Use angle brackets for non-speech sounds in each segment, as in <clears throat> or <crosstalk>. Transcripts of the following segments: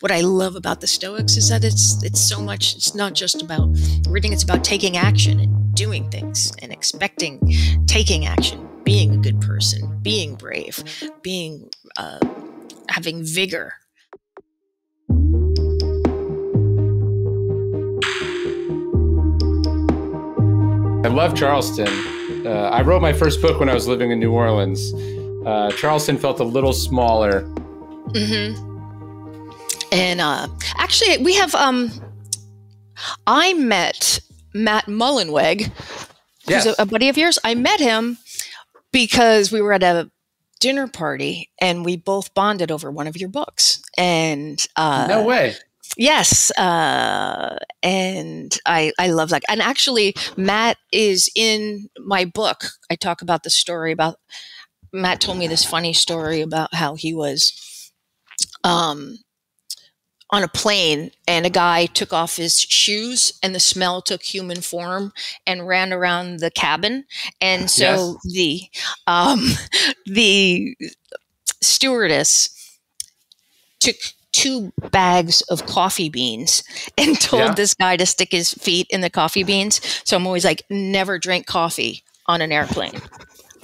what I love about the Stoics is that it's it's so much. It's not just about reading; it's about taking action and doing things and expecting, taking action, being a good person, being brave, being uh, having vigor. I love Charleston. Uh, I wrote my first book when I was living in New Orleans. Uh, Charleston felt a little smaller. Mm-hmm. And uh, actually, we have. Um, I met Matt Mullenweg, yes. who's a, a buddy of yours. I met him because we were at a dinner party and we both bonded over one of your books. And uh, no way. Yes, uh, and I I love that. And actually, Matt is in my book. I talk about the story about Matt told me this funny story about how he was um, on a plane and a guy took off his shoes and the smell took human form and ran around the cabin and so yes. the um, <laughs> the stewardess took two bags of coffee beans <laughs> and told yeah. this guy to stick his feet in the coffee beans so i'm always like never drink coffee on an airplane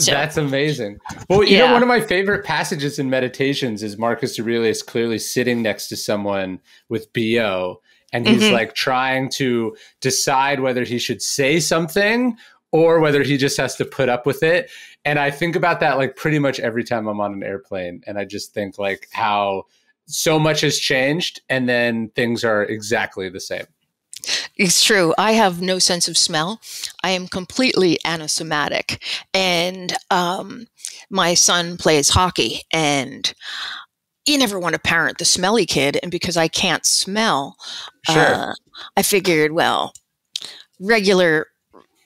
<laughs> so, That's amazing. Well, you yeah. know, one of my favorite passages in meditations is Marcus Aurelius clearly sitting next to someone with BO, and he's mm-hmm. like trying to decide whether he should say something or whether he just has to put up with it. And I think about that like pretty much every time I'm on an airplane. And I just think like how so much has changed and then things are exactly the same. It's true. I have no sense of smell. I am completely anasomatic. And um, my son plays hockey, and you never want to parent the smelly kid. And because I can't smell, sure. uh, I figured, well, regular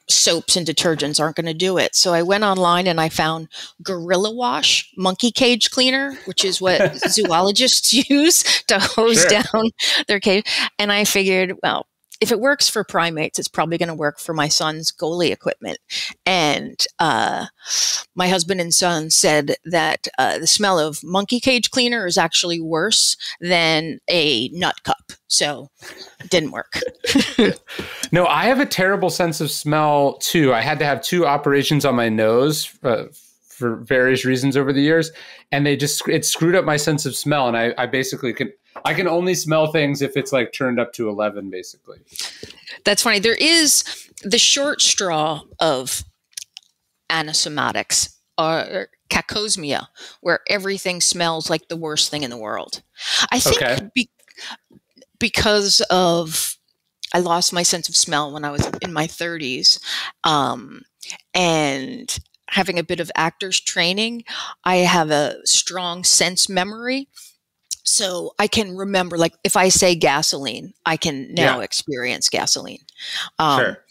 soaps and detergents aren't going to do it. So I went online and I found Gorilla Wash monkey cage cleaner, which is what <laughs> zoologists <laughs> use to hose sure. down their cage. And I figured, well, if it works for primates, it's probably going to work for my son's goalie equipment. And uh, my husband and son said that uh, the smell of monkey cage cleaner is actually worse than a nut cup. So it didn't work. <laughs> no, I have a terrible sense of smell too. I had to have two operations on my nose. Uh, for various reasons over the years and they just it screwed up my sense of smell and I, I basically can I can only smell things if it's like turned up to 11, basically. That's funny. There is the short straw of anosomatics or cacosmia, where everything smells like the worst thing in the world. I think okay. be, because of I lost my sense of smell when I was in my 30s. Um, and having a bit of actor's training, I have a strong sense memory so I can remember, like, if I say gasoline, I can now yeah. experience gasoline. Um, sure.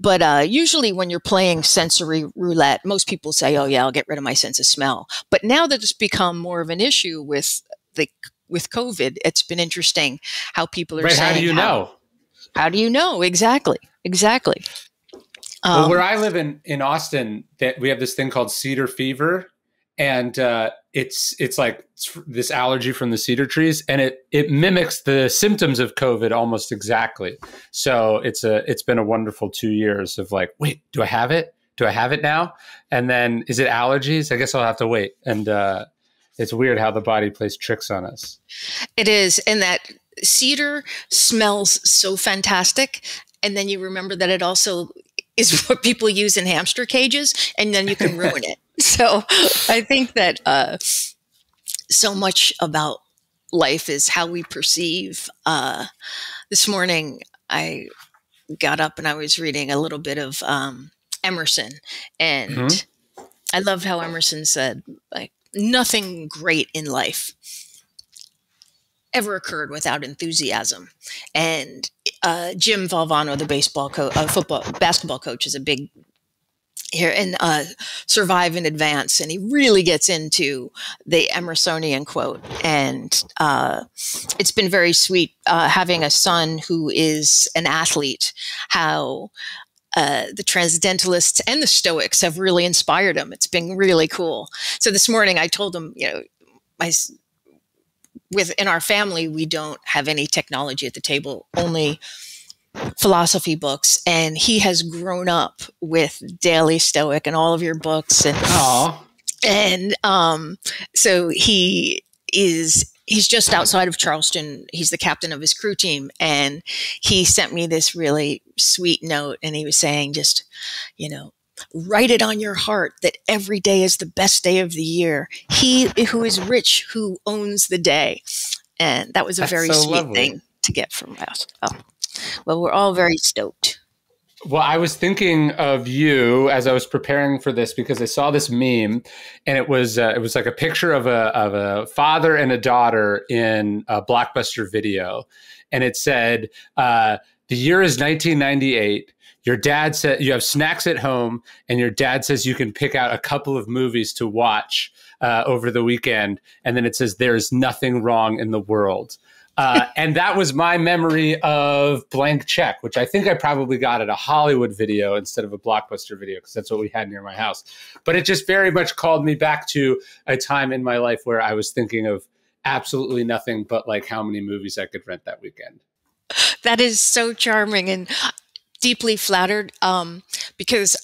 But uh, usually, when you're playing sensory roulette, most people say, "Oh yeah, I'll get rid of my sense of smell." But now that it's become more of an issue with the with COVID, it's been interesting how people are right, saying. How do you how, know? How do you know exactly? Exactly. Um, well, where I live in in Austin, that we have this thing called cedar fever, and uh, it's it's like this allergy from the cedar trees, and it it mimics the symptoms of COVID almost exactly. So it's a it's been a wonderful two years of like, wait, do I have it? Do I have it now? And then is it allergies? I guess I'll have to wait. And uh, it's weird how the body plays tricks on us. It is, and that cedar smells so fantastic, and then you remember that it also is what people use in hamster cages, and then you can ruin it. <laughs> So I think that uh, so much about life is how we perceive. Uh, this morning, I got up and I was reading a little bit of um, Emerson, and mm-hmm. I love how Emerson said, like, nothing great in life ever occurred without enthusiasm. And uh, Jim Valvano, the baseball coach, uh, football, basketball coach, is a big here and uh, survive in advance and he really gets into the emersonian quote. And uh, it's been very sweet uh, having a son who is an athlete how uh, the transcendentalists and the stoics have really inspired him. It's been really cool. So this morning i told him you know my within our family, we don't have any technology at the table, only philosophy books. And he has grown up with Daily Stoic and all of your books. And, Aww. and um, so he is he's just outside of Charleston. He's the captain of his crew team. And he sent me this really sweet note. And he was saying, just, you know, write it on your heart that every day is the best day of the year. He who is rich, who owns the day. And that was a That's very so sweet lovely. thing to get from us. Oh. Well, we're all very stoked. Well, I was thinking of you as I was preparing for this because I saw this meme, and it was uh, it was like a picture of a of a father and a daughter in a blockbuster video, and it said, uh, "The year is 1998 your dad said you have snacks at home and your dad says you can pick out a couple of movies to watch uh, over the weekend and then it says there's nothing wrong in the world. Uh, <laughs> and that was my memory of blank check which i think i probably got at a hollywood video instead of a blockbuster video because that's what we had near my house. But it just very much called me back to a time in my life where i was thinking of absolutely nothing but like how many movies i could rent that weekend. That is so charming and deeply flattered um, because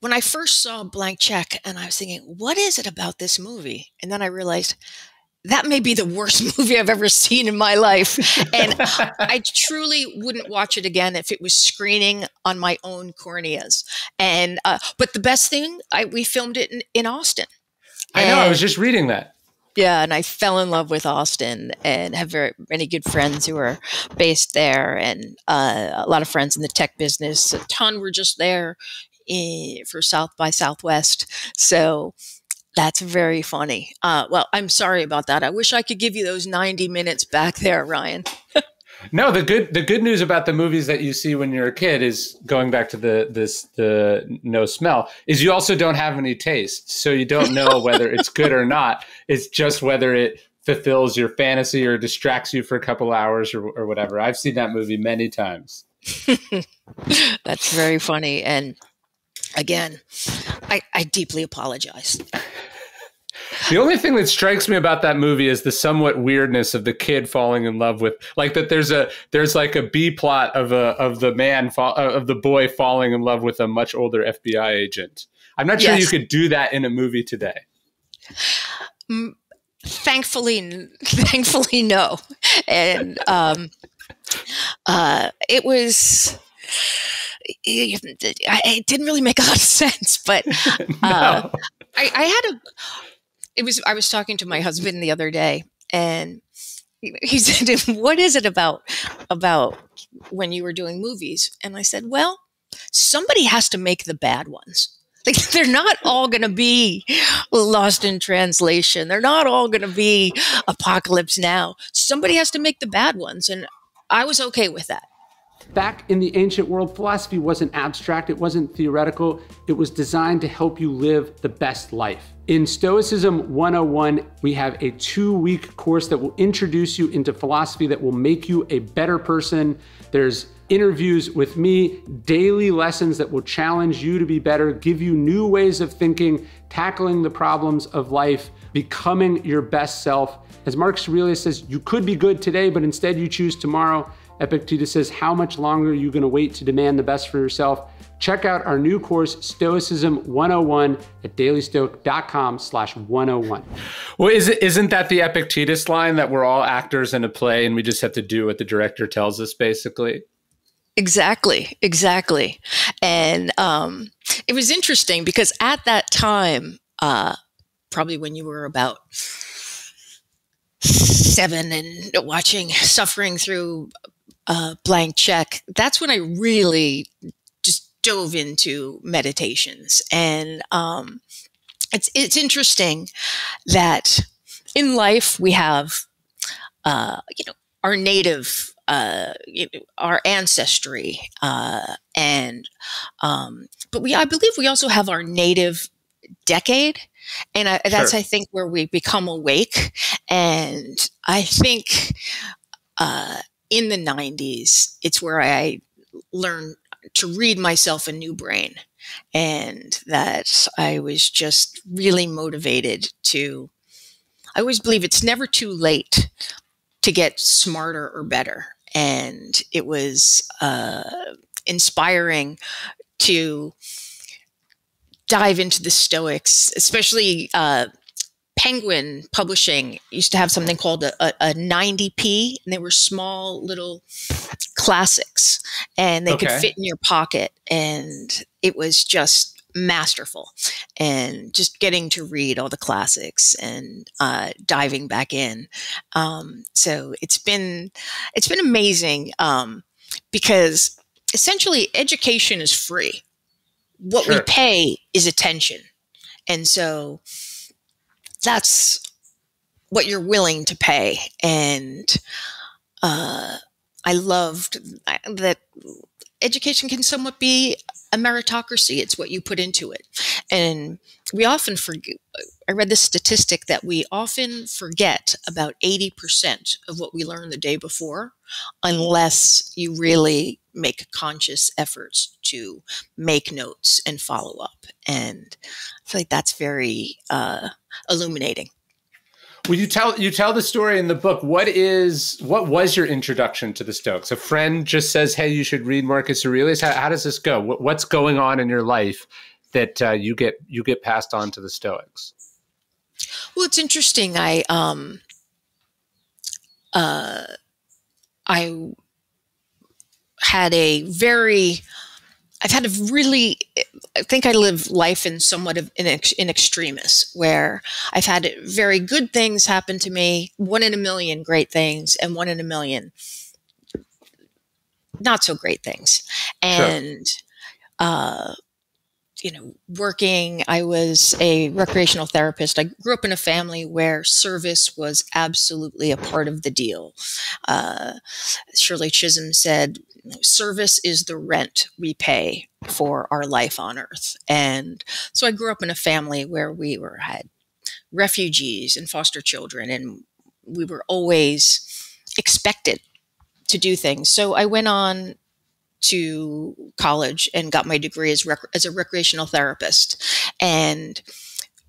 when I first saw Blank Check and I was thinking, what is it about this movie? And then I realized that may be the worst <laughs> movie I've ever seen in my life. And I truly wouldn't watch it again if it was screening on my own corneas. And, uh, but the best thing, I, we filmed it in, in Austin. I know, I was just reading that. Yeah, and I fell in love with Austin and have very many good friends who are based there, and uh, a lot of friends in the tech business. A ton were just there in, for South by Southwest, so that's very funny. Uh, well, I'm sorry about that. I wish I could give you those 90 minutes back there, Ryan. No, the good the good news about the movies that you see when you're a kid is going back to the this the no smell is you also don't have any taste, so you don't know <laughs> whether it's good or not. It's just whether it fulfills your fantasy or distracts you for a couple hours or, or whatever. I've seen that movie many times. <laughs> That's very funny, and again, I, I deeply apologize. The only thing that strikes me about that movie is the somewhat weirdness of the kid falling in love with, like that. There's a there's like a B plot of a of the man fall, uh, of the boy falling in love with a much older FBI agent. I'm not sure yes. you could do that in a movie today. Mm, thankfully, <laughs> thankfully, no. And um, uh, it was. It, didn't really make a lot of <laughs> sense, but <laughs> uh, no. I, I had a it was I was talking to my husband the other day and he <laughs> said, "What is it about about when you were doing movies?" And I said, "Well, somebody has to make the bad ones. Like <laughs> they're not all going to be lost in translation. They're not all going to be apocalypse now. Somebody has to make the bad ones, and I was okay with that." Back in the ancient world, philosophy wasn't abstract, it wasn't theoretical, it was designed to help you live the best life. In Stoicism 101, we have a two week course that will introduce you into philosophy that will make you a better person. There's interviews with me, daily lessons that will challenge you to be better, give you new ways of thinking, tackling the problems of life, becoming your best self. As Marcus Aurelius says, you could be good today, but instead you choose tomorrow. Epictetus says, How much longer are you going to wait to demand the best for yourself? Check out our new course, Stoicism 101, at dailystoic.com slash 101. Well, is it, isn't that the Epictetus line that we're all actors in a play and we just have to do what the director tells us, basically? Exactly, exactly. And um, it was interesting because at that time, uh, probably when you were about seven and watching, suffering through uh, blank check, that's when I really just dove into meditations. And um, it's it's interesting that in life we have, uh, you know, our native, uh, you know, our ancestry, uh, and um, but we I believe we also have our native decade. And I, that's, sure. I think, where we become awake. And I think uh, in the 90s, it's where I learned to read myself a new brain and that I was just really motivated to I always believe it's never too late to get smarter or better. And it was uh, inspiring to dive into the Stoics, especially uh, Penguin Publishing used to have something called a, a, a, 90p, and they were small little classics, and they okay. could fit in your pocket, and it was just masterful and just getting to read all the classics and uh, diving back in um, so it's been it's been amazing um, because essentially education is free what sure. we pay is attention and so that's what you're willing to pay and uh, i loved that education can somewhat be a meritocracy. It's what you put into it. And we often forget, I read this statistic that we often forget about 80% of what we learned the day before unless you really make conscious efforts to make notes and follow up. And I feel like that's very uh, illuminating. Well, you tell you tell the story in the book. What is what was your introduction to the Stoics? A friend just says, "Hey, you should read Marcus Aurelius." How, how does this go? What, what's going on in your life that uh, you get you get passed on to the Stoics? Well, it's interesting. I um uh I had a very I've had a really, I think I live life in somewhat of in, in extremis, where I've had very good things happen to me, one in a million great things, and one in a million not so great things. And, sure. uh, you know, working, I was a recreational therapist. I grew up in a family where service was absolutely a part of the deal. Uh, Shirley Chisholm said, service is the rent we pay for our life on earth. And so I grew up in a family where we were had refugees and foster children and we were always expected to do things. So I went on to college and got my degree as, rec- as a recreational therapist and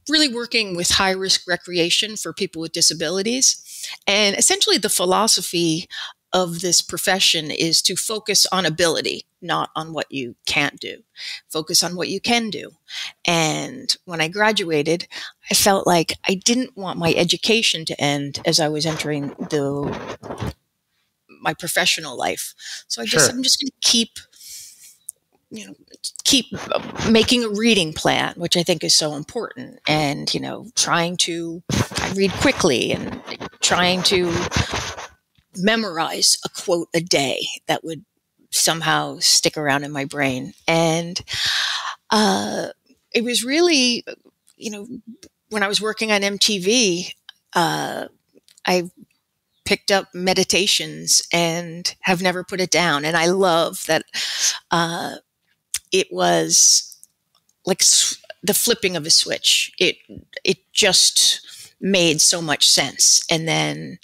really working with high risk recreation for people with disabilities. And essentially, the philosophy of this profession is to focus on ability, not on what you can't do. Focus on what you can do. And when I graduated, I felt like I didn't want my education to end as I was entering the my professional life. So I just sure. I'm just going to keep you know keep making a reading plan which i think is so important and you know trying to read quickly and trying to memorize a quote a day that would somehow stick around in my brain. And uh, it was really, you know, when I was working on MTV, uh, I picked up meditations and have never put it down. And I love that uh, it was like the flipping of a switch. It it just made so much sense. And then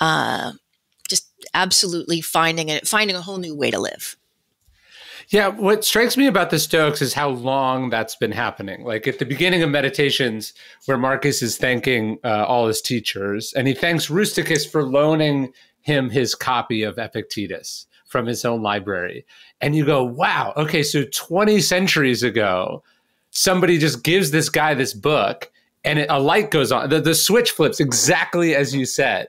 uh, just absolutely finding it, finding a whole new way to live. Yeah, what strikes me about the Stoics is how long that's been happening. Like at the beginning of Meditations, where Marcus is thanking uh, all his teachers, and he thanks Rusticus for loaning him his copy of Epictetus from his own library. And you go, wow, okay, so 20 centuries ago, somebody just gives this guy this book, and it, a light goes on. The, the switch flips exactly as you said.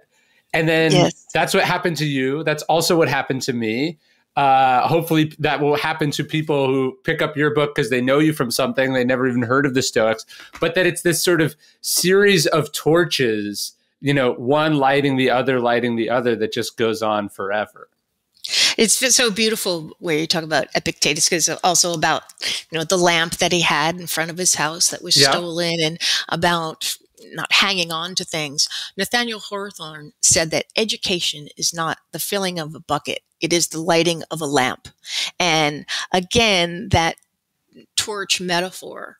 And then yes. that's what happened to you. That's also what happened to me. Uh, hopefully, that will happen to people who pick up your book because they know you from something they never even heard of the Stoics. But that it's this sort of series of torches, you know, one lighting the other, lighting the other, that just goes on forever. It's so beautiful where you talk about Epictetus because also about you know the lamp that he had in front of his house that was yeah. stolen and about not hanging on to things. Nathaniel Hawthorne said that education is not the filling of a bucket, it is the lighting of a lamp. And again, that torch metaphor.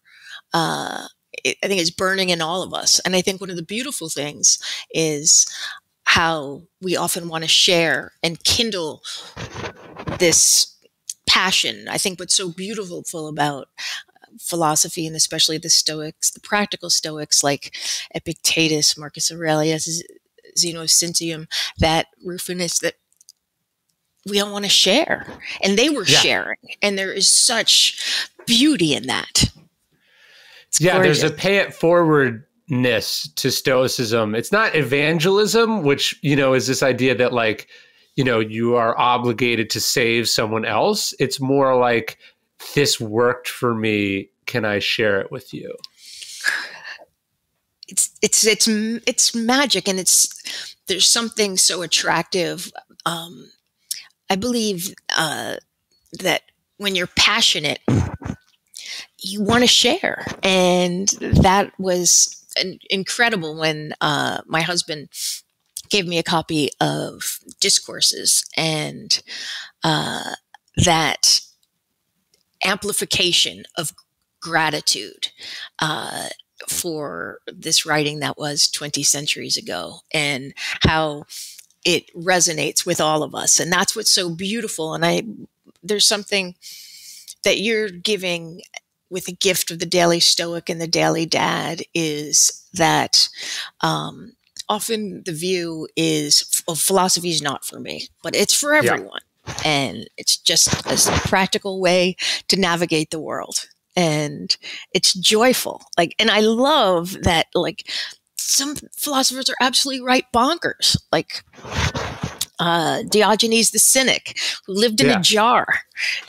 Uh, it, I think is burning in all of us. And I think one of the beautiful things is how we often want to share and kindle this passion. I think what's so beautiful about philosophy and especially the Stoics, the practical Stoics like Epictetus, Marcus Aurelius, Zeno Citium, that Rufinus, that we don't want to share. And they were yeah. sharing. And there is such beauty in that. It's yeah, gorgeous. there's a pay it forwardness to Stoicism. It's not evangelism, which, you know, is this idea that like, you know, you are obligated to save someone else. It's more like this worked for me. Can I share it with you? It's it's it's it's magic, and it's there's something so attractive. Um, I believe uh, that when you're passionate, you want to share, and that was incredible when uh, my husband gave me a copy of discourses and uh, that amplification of gratitude uh, for this writing that was 20 centuries ago and how it resonates with all of us. And that's what's so beautiful. And i there's something that you're giving with a gift of the daily stoic and the daily dad is that um, often the view is well, philosophy is not for me but it's for everyone and it's just a practical way to navigate the world and it's joyful like and i love that like some philosophers are absolutely right bonkers like uh, Diogenes the cynic, who lived in yeah. a jar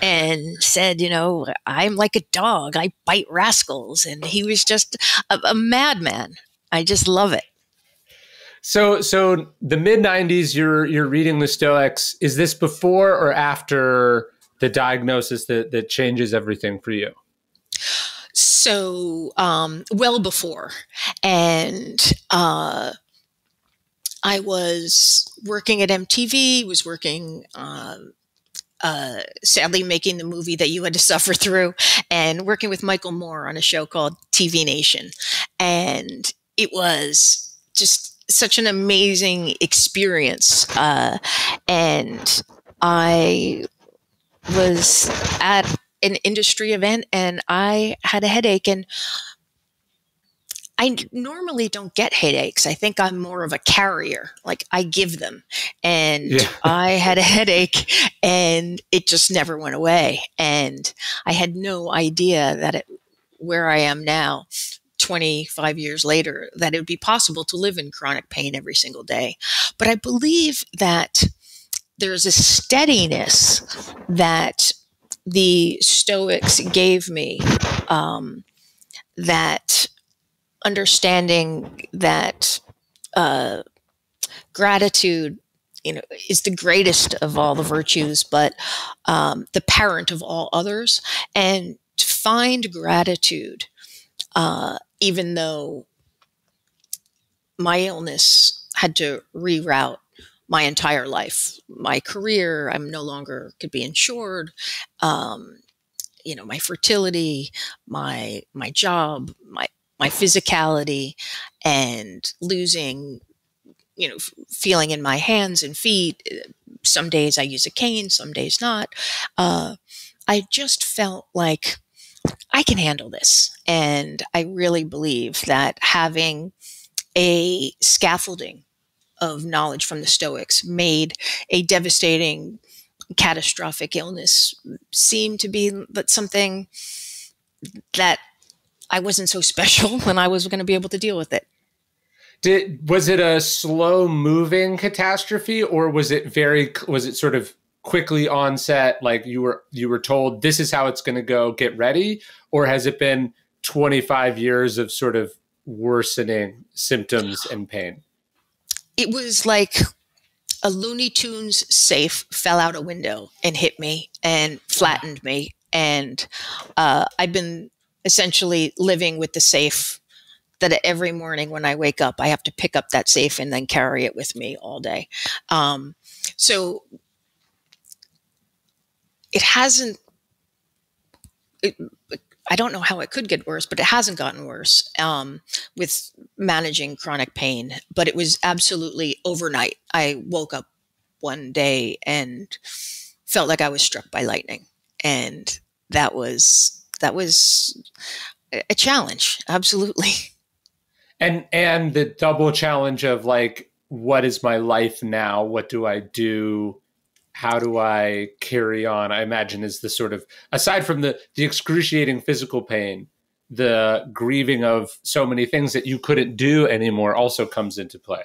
and said, you know, I'm like a dog, I bite rascals. And he was just a, a madman. I just love it. So, so the mid '90s, you're you're reading the Stoics. Is this before or after the diagnosis that that changes everything for you? So, um, well before, and uh, I was working at MTV. Was working. Uh, uh, sadly making the movie that you had to suffer through and working with Michael Moore on a show called TV Nation. And it was just such an amazing experience. Uh, and I was at an industry event and I had a headache and I normally don't get headaches. I think I'm more of a carrier. Like I give them. And yeah. <laughs> I had a headache and it just never went away. And I had no idea that it, where I am now 25 years later that it would be possible to live in chronic pain every single day. But I believe that there's a steadiness that the Stoics gave me um, that understanding that uh, gratitude you know is the greatest of all the virtues but um, the parent of all others and to find gratitude uh, even though my illness had to reroute my entire life, my career. I'm no longer could be insured. Um, you know, my fertility, my my job, my my physicality, and losing, you know, feeling in my hands and feet. Some days I use a cane, some days not. Uh, I just felt like I can handle this. And I really believe that having a scaffolding of knowledge from the Stoics made a devastating, catastrophic illness seem to be but something that I wasn't so <laughs> special when I was going to be able to deal with it. Did was it a slow moving catastrophe or was it very was it sort of quickly onset like you were you were told this is how it's going to go get ready or has it been 25 years of sort of worsening symptoms and pain? It was like a looney tunes safe fell out a window and hit me and flattened me. And uh, i've been essentially living with the safe that every morning when i wake up i have to pick up that safe and then carry it with me all day. Um, so it hasn't it, I don't know how it could get worse, but it hasn't gotten worse um, with managing chronic pain. But it was absolutely overnight. I woke up one day and felt like I was struck by lightning, and that was that was a challenge absolutely <laughs> and and the double challenge of like what is my life now what do i do how do i carry on i imagine is the sort of aside from the the excruciating physical pain the grieving of so many things that you couldn't do anymore also comes into play.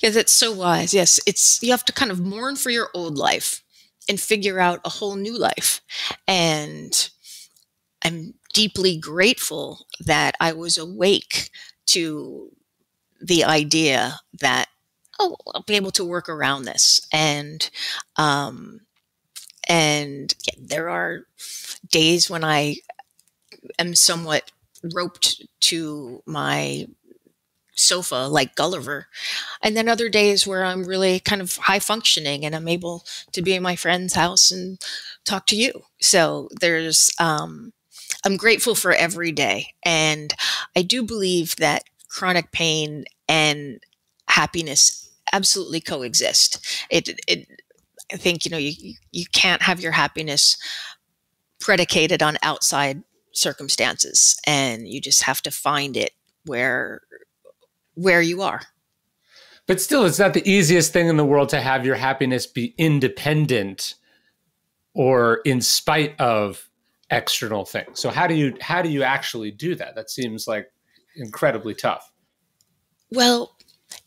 Yeah that's so wise. Yes it's you have to kind of mourn for your old life and figure out a whole new life. And i'm deeply grateful that i was awake to the idea that oh i'll be able to work around this and um and yeah, there are days when i am somewhat roped to my sofa like Gulliver. And then other days where I'm really kind of high functioning and I'm able to be in my friend's house and talk to you. So there's um I'm grateful for every day. And I do believe that chronic pain and happiness absolutely coexist. It, it, I think, you know, you, you can't have your happiness predicated on outside circumstances and you just have to find it where, where you are. But still, it's not the easiest thing in the world to have your happiness be independent or in spite of external things. So how do you how do you actually do that? That seems like incredibly tough. Well,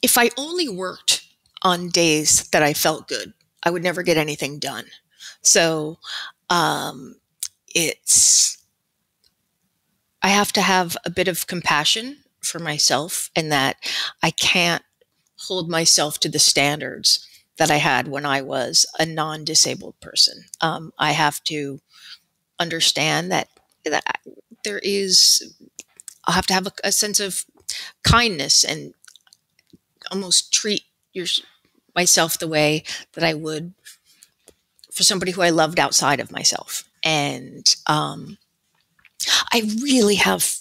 if I only worked on days that I felt good, I would never get anything done. So um, it's I have to have a bit of compassion for myself and that I can't hold myself to the standards that I had when I was a non-disabled person. Um, I have to understand that that there is I'll have to have a, a sense of kindness and almost treat your myself the way that I would for somebody who I loved outside of myself. And um, I really have,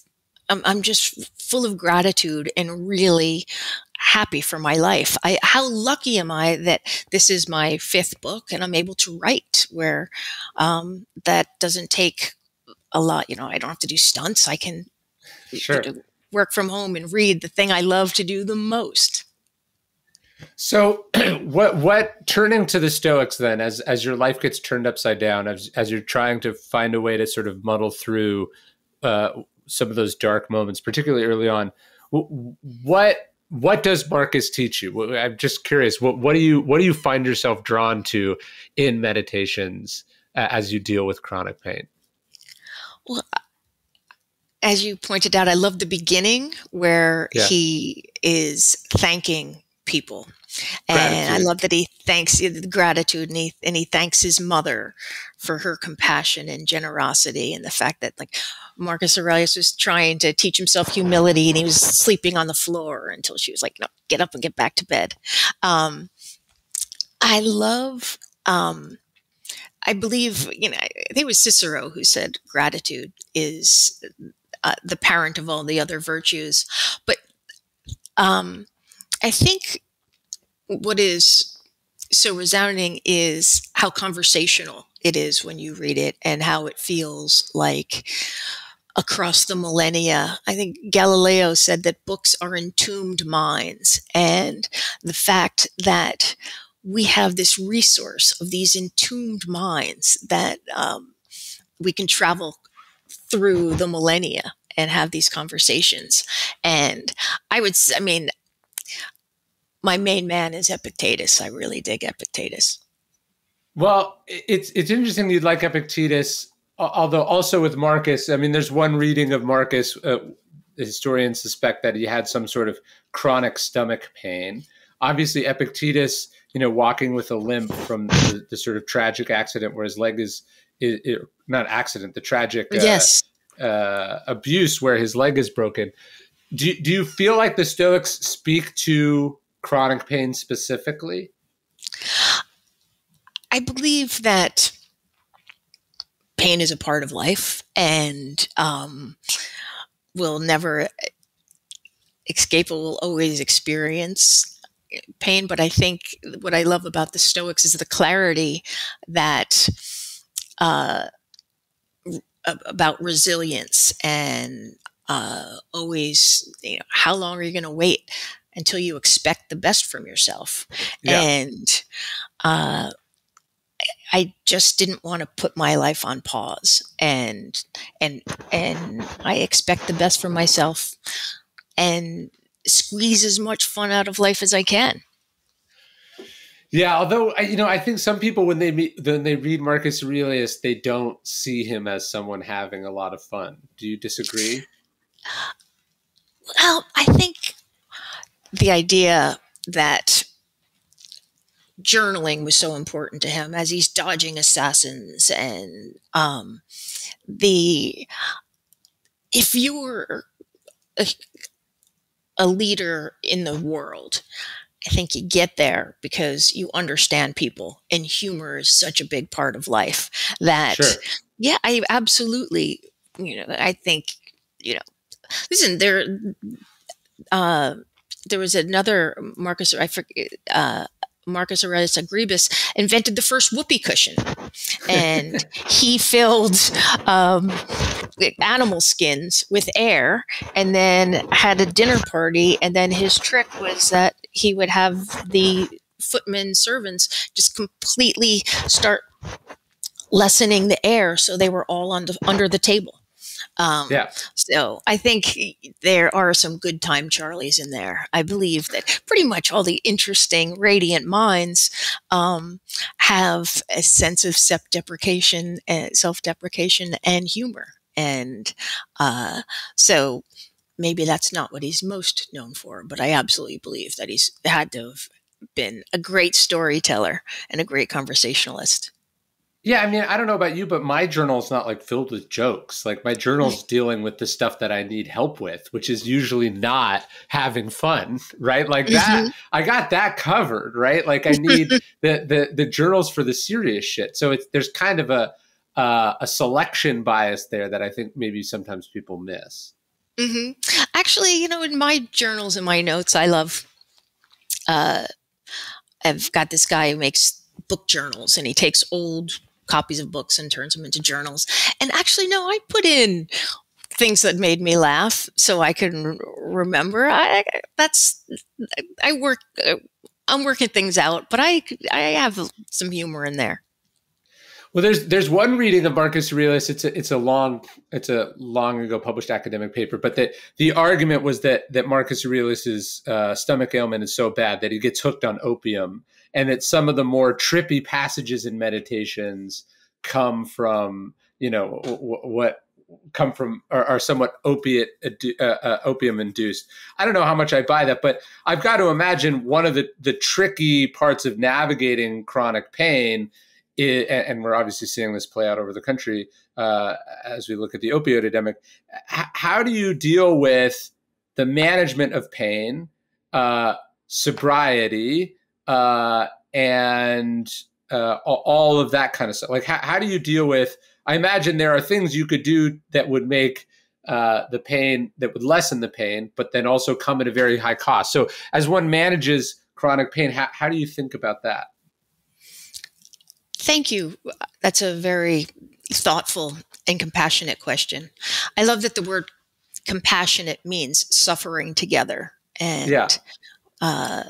I'm, I'm, just full of gratitude and really happy for my life. I, how lucky am I that this is my fifth book and I'm able to write where um, that doesn't take a lot. You know, I don't have to do stunts. I can sure. work from home and read the thing I love to do the most. So, <clears throat> what what turning to the Stoics then, as as your life gets turned upside down, as as you're trying to find a way to sort of muddle through uh, some of those dark moments, particularly early on, what what does Marcus teach you? I'm just curious. What what do you what do you find yourself drawn to in meditations uh, as you deal with chronic pain? Well, as you pointed out, I love the beginning where yeah. he is thanking people. And I love that he thanks the gratitude and he, and he thanks his mother for her compassion and generosity and the fact that like Marcus Aurelius was trying to teach himself humility and he was sleeping on the floor until she was like, no, get up and get back to bed. Um, I love, um, I believe, you know, I think it was Cicero who said gratitude is uh, the parent of all the other virtues. But um, I think what is so resounding is how conversational it is when you read it and how it feels like across the millennia. I think Galileo said that books are entombed minds, and the fact that we have this resource of these entombed minds that um, we can travel through the millennia and have these conversations. And I would, I mean, my main man is Epictetus. I really dig Epictetus. Well, it's it's interesting you'd like Epictetus, although also with Marcus. I mean, there's one reading of Marcus. Uh, historians suspect that he had some sort of chronic stomach pain. Obviously, Epictetus, you know, walking with a limp from the, the sort of tragic accident where his leg is not accident, the tragic uh, yes uh, abuse where his leg is broken. Do, do you feel like the Stoics speak to chronic pain specifically? I believe that pain is a part of life and um, will never escape it will always experience pain but i think what i love about the stoics is the clarity that uh, about resilience and uh, always, you know, how long are you going to wait until you expect the best from yourself? Yeah. And uh, I just didn't want to put my life on pause, and and and I expect the best from myself, and squeeze as much fun out of life as I can. Yeah, although you know, I think some people when they meet when they read Marcus Aurelius, they don't see him as someone having a lot of fun. Do you disagree? Well, I think the idea that journaling was so important to him as he's dodging assassins and um, the if you were a, a leader in the world I think you get there because you understand people and humor is such a big part of life that sure. yeah, I absolutely, you know, I think, you know, listen, there uh there was another Marcus I forget uh Marcus Aurelius Agrippus invented the first whoopee cushion, and he <laughs> filled um, animal skins with air, and then had a dinner party. And then his trick was that he would have the footmen servants just completely start lessening the air, so they were all on the, under the table. Um, yeah. So I think there are some good time Charlies in there. I believe that pretty much all the interesting, radiant minds um, have a sense of self-deprecation, uh, self-deprecation, and humor. And uh, so maybe that's not what he's most known for, but I absolutely believe that he's had to have been a great storyteller and a great conversationalist. Yeah, I mean, I don't know about you, but my journal is not like filled with jokes. Like my journal's dealing with the stuff that I need help with, which is usually not having fun, right? Like that, mm-hmm. I got that covered, right? Like I need <laughs> the the the journals for the serious shit. So it's there's kind of a uh, a selection bias there that I think maybe sometimes people miss. Mm-hmm. Actually, you know, in my journals and my notes, I love. Uh, I've got this guy who makes book journals, and he takes old copies of books and turns them into journals. And actually, no, I put in things that made me laugh so I can remember. I that's I work. Uh, I'm working things out, but I I have some humor in there. Well, there's there's one reading of Marcus Aurelius. It's a it's a long it's a long ago published academic paper, but that the argument was that that Marcus Aurelius's uh, stomach ailment is so bad that he gets hooked on opium, and that some of the more trippy passages in meditations come from you know what come from are, are somewhat opiate uh, uh, opium induced. I don't know how much I buy that, but I've got to imagine one of the the tricky parts of navigating chronic pain. Is, and we're obviously seeing this play out over the country uh, as we look at the opioid epidemic. H- how do you deal with the management of pain, uh, sobriety, uh, and uh, all of that kind of stuff. Like, how, how, do you deal with? I imagine there are things you could do that would make uh, the pain that would lessen the pain, but then also come at a very high cost. So, as one manages chronic pain, how, how do you think about that? Thank you. That's a very thoughtful and compassionate question. I love that the word compassionate means suffering together. And yeah. uh,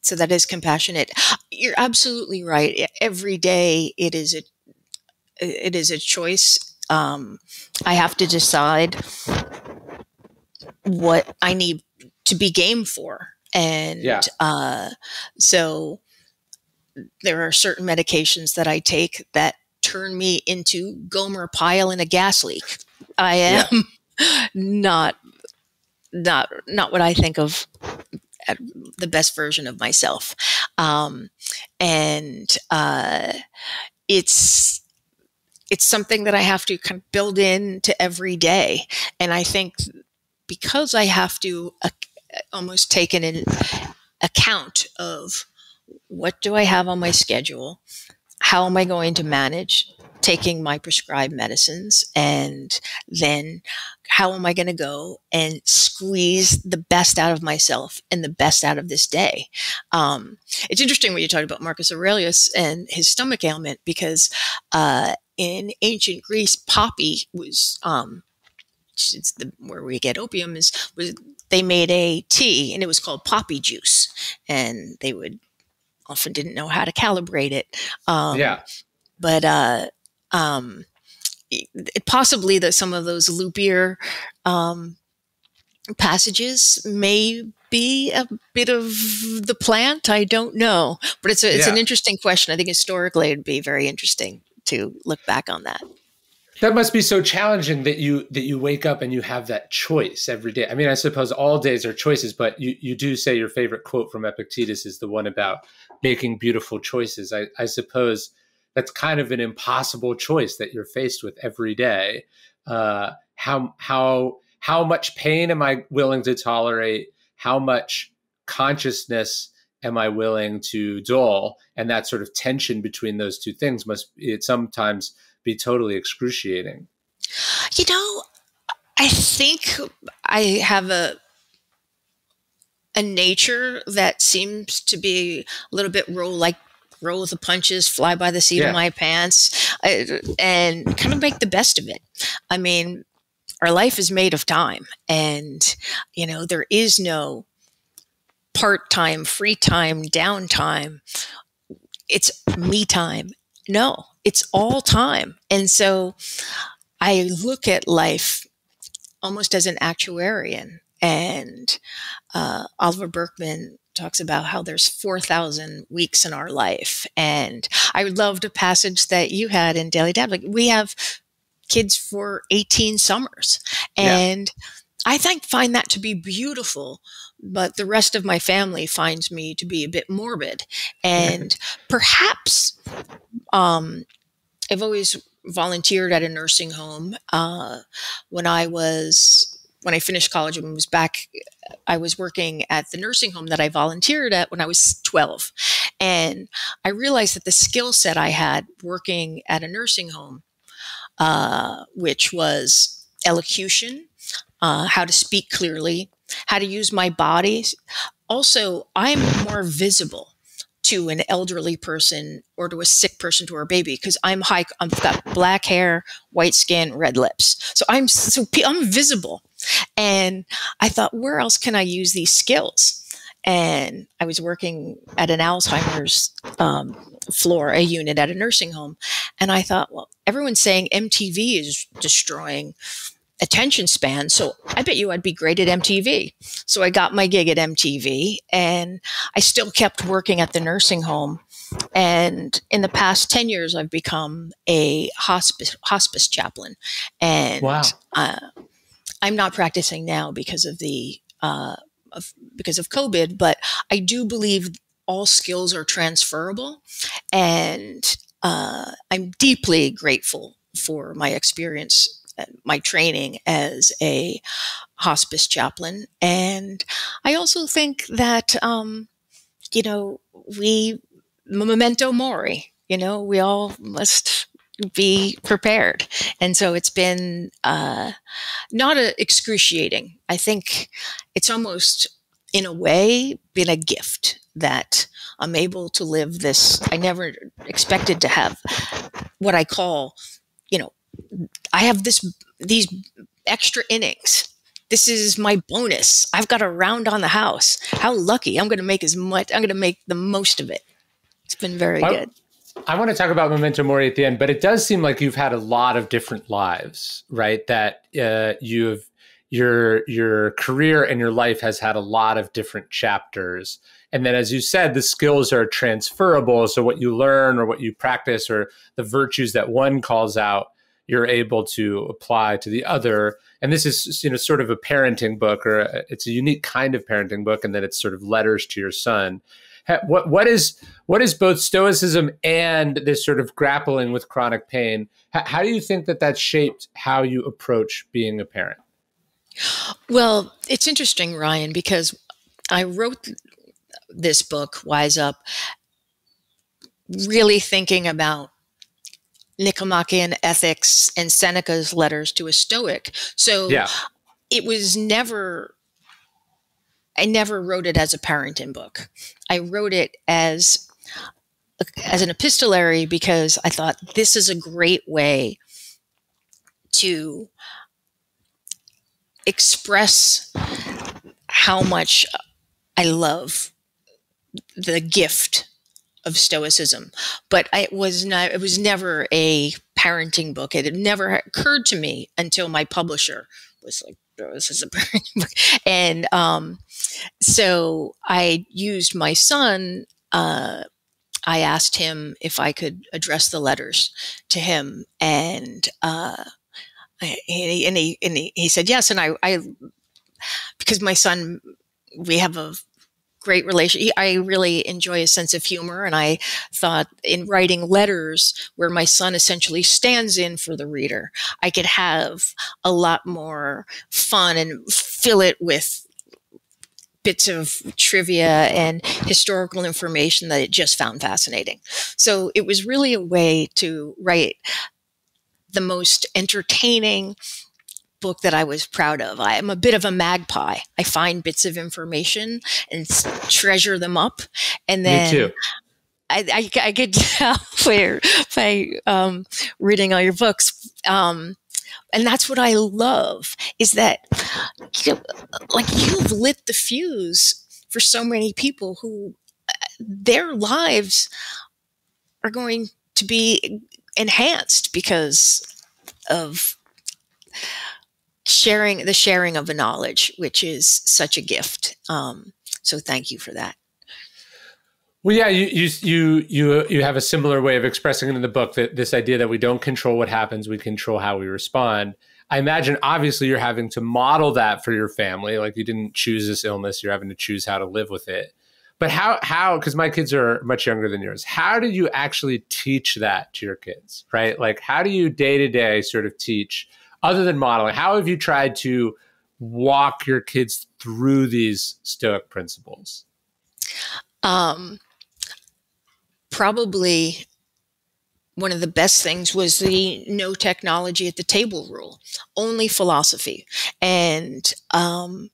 so that is compassionate. You're absolutely right. Every day it is a it is a choice. Um, I have to decide what I need to be game for, and yeah. uh, so there are certain medications that I take that turn me into Gomer Pyle in a gas leak. I am yeah. <laughs> not not not what I think of the best version of myself. Um, and uh, it's it's something that I have to kind of build into every day. And I think because I have to uh, almost take an account of what do I have on my schedule, how am I going to manage taking my prescribed medicines? And then how am I going to go and squeeze the best out of myself and the best out of this day? Um, it's interesting when you talk about Marcus Aurelius and his stomach ailment because uh, in ancient Greece, poppy was um, it's the where we get opium is was they made a tea and it was called poppy juice, and they would often didn't know how to calibrate it. Um, yeah, but uh, um, it, possibly that some of those loopier um, passages may be a bit of the plant. I don't know, but it's a, it's yeah. an interesting question. I think historically it'd be very interesting to look back on that. That must be so challenging that you that you wake up and you have that choice every day. I mean, I suppose all days are choices, but you you do say your favorite quote from Epictetus is the one about making beautiful choices. I, I suppose that's kind of an impossible choice that you're faced with every day. Uh, how how how much pain am I willing to tolerate? How much consciousness am I willing to dull? And that sort of tension between those two things must it sometimes be totally excruciating. You know, I think I have a a nature that seems to be a little bit roll like roll with the punches, fly by the seat yeah. of my pants, uh, and kind of make the best of it. I mean, our life is made of time and you know there is no part-time free time downtime it's me time no it's all time and so i look at life almost as an actuarian and uh, oliver Burkeman talks about how there's 4,000 weeks in our life. And I loved a passage that you had in Daily Dad. Like we have kids for 18 summers. And yeah. I think find that to be beautiful, but the rest of my family finds me to be a bit morbid. And <laughs> perhaps um, I've always volunteered at a nursing home. Uh, when I was when I finished college and was back, I was working at the nursing home that I volunteered at when I was 12. And I realized that the skill set I had working at a nursing home uh, which was elocution, uh, how to speak clearly, how to use my body. Also, I'm more visible to an elderly person or to a sick person to a baby because I'm high. I've got black hair, white skin, red lips. So I'm so I'm visible, and I thought, where else can I use these skills? And I was working at an Alzheimer's um, floor, a unit at a nursing home. And I thought, well, everyone's saying MTV is destroying attention span. So I bet you I'd be great at MTV. So I got my gig at MTV and I still kept working at the nursing home. And in the past 10 years, I've become a hospice, hospice chaplain. And wow. uh, I'm not practicing now because of the, uh, of, because of COVID, but I do believe all skills are transferable. And uh, I'm deeply grateful for my experience, my training as a hospice chaplain. And I also think that, um, you know, we, memento mori, you know, we all must be prepared. And so it's been uh, not a excruciating. I think it's almost, in a way, been a gift that I'm able to live this. I never expected to have what I call, you know, I have this these extra innings. This is my bonus. I've got a round on the house. How lucky! I'm going to make as much. I'm going to make the most of it. It's been very good. I want to talk about memento mori at the end, but it does seem like you've had a lot of different lives, right? That uh, you've your your career and your life has had a lot of different chapters. And then as you said the skills are transferable. So what you learn or what you practice or the virtues that one calls out you're able to apply to the other. And this is you know sort of a parenting book or a, it's a unique kind of parenting book and then it's sort of letters to your son what what is what is both stoicism and this sort of grappling with chronic pain how, how do you think that that shaped how you approach being a parent well, it's interesting, Ryan, because I wrote this book, Wise Up, really thinking about Nicomachean ethics and Seneca's letters to a Stoic. So yeah. it was never, I never wrote it as a parenting book. I wrote it as as an epistolary because I thought this is a great way to express how much I love the gift of stoicism but i was not it was never a parenting book it had never occurred to me until my publisher was like oh, this is a <laughs> book. And um, so i used my son uh, i asked him if i could address the letters to him. And uh, and he, and he, and he, he said yes. And I, I because my son we have a great relation. I really enjoy a sense of humor. And I thought in writing letters where my son essentially stands in for the reader, I could have a lot more fun and fill it with bits of trivia and historical information that it just found fascinating. So it was really a way to write the most entertaining book that I was proud of. I am a bit of a magpie. I find bits of information and treasure them up, and then I, I, I could <laughs> tell by, by um, reading all your books. Um, and that's what I love is that you know, like you've lit the fuse for so many people who uh, their lives are going to be enhanced because of sharing the sharing of the knowledge, which is such a gift. Um, so thank you for that. Well, yeah, you you you you you have a similar way of expressing it in the book that this idea that we don't control what happens, we control how we respond. I imagine obviously you're having to model that for your family. Like you didn't choose this illness, you're having to choose how to live with it. But how how because my kids are much younger than yours, how do you actually teach that to your kids? Right? Like how do you day to day sort of teach other than modeling, how have you tried to walk your kids through these Stoic principles? Um, probably one of the best things was the no technology at the table rule, only philosophy. And um,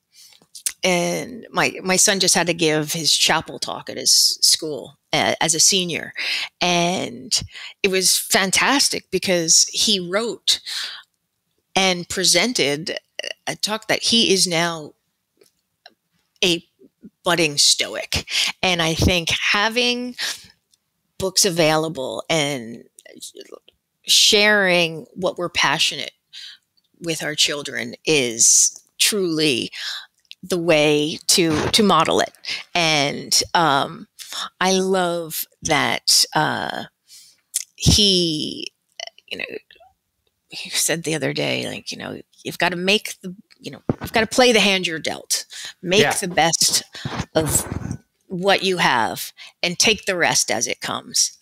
and my my son just had to give his chapel talk at his school uh, as a senior, and it was fantastic because he wrote and presented a talk that he is now a budding stoic. And I think having books available and sharing what we're passionate with our children is truly the way to to model it and um, i love that uh, he you know he said the other day, like, you know, you've got to make the, you know, you've got to play the hand you're dealt, make yeah. the best of what you have and take the rest as it comes.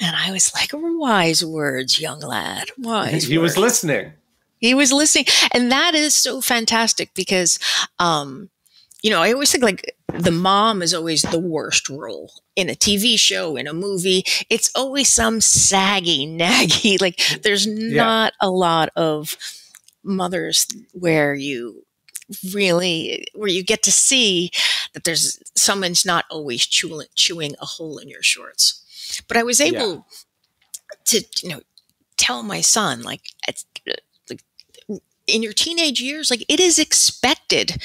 And I was like, wise words, young lad. Wise. <laughs> He words. was listening. He was listening. And that is so fantastic because, um, you know, I always think like the mom is always the worst role in a TV show, in a movie. It's always some saggy, <laughs> naggy, like there's yeah. not a lot of mothers where you really where you get to see that there's someone's not always chewing, chewing a hole in your shorts but i was able yeah. to you know tell my son like, like in your teenage years like it is expected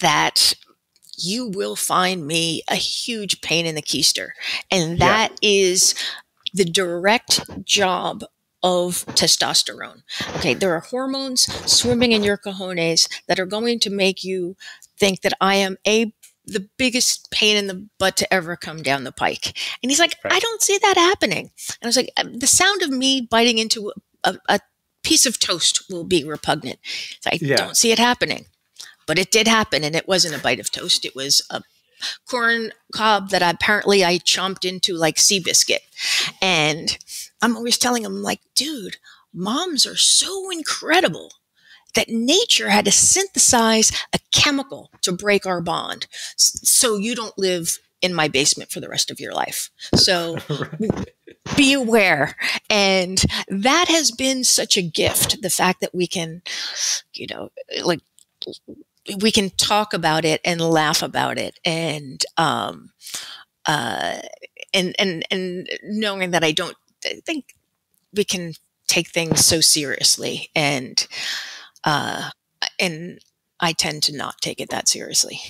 that you will find me a huge pain in the keister. And that yeah. is the direct job of testosterone. Okay, there are hormones swimming in your cojones that are going to make you think that I am a the biggest pain in the butt to ever come down the pike. And he's like, right. I don't see that happening. And I was like, um, the sound of me biting into a, a piece of toast will be repugnant. So I yeah. don't see it happening. But it did happen, and it wasn't a bite of toast. It was a corn cob that apparently I chomped into like Seabiscuit. And I'm always telling him, like, dude, moms are so incredible that nature had to synthesize a chemical to break our bond so you don't live in my basement for the rest of your life. So <laughs> be aware. And that has been such a gift. The fact that we can, you know, like we can talk about it and laugh about it and um, uh, and and and knowing that I don't think we can take things so seriously and uh and I tend to not take it that seriously.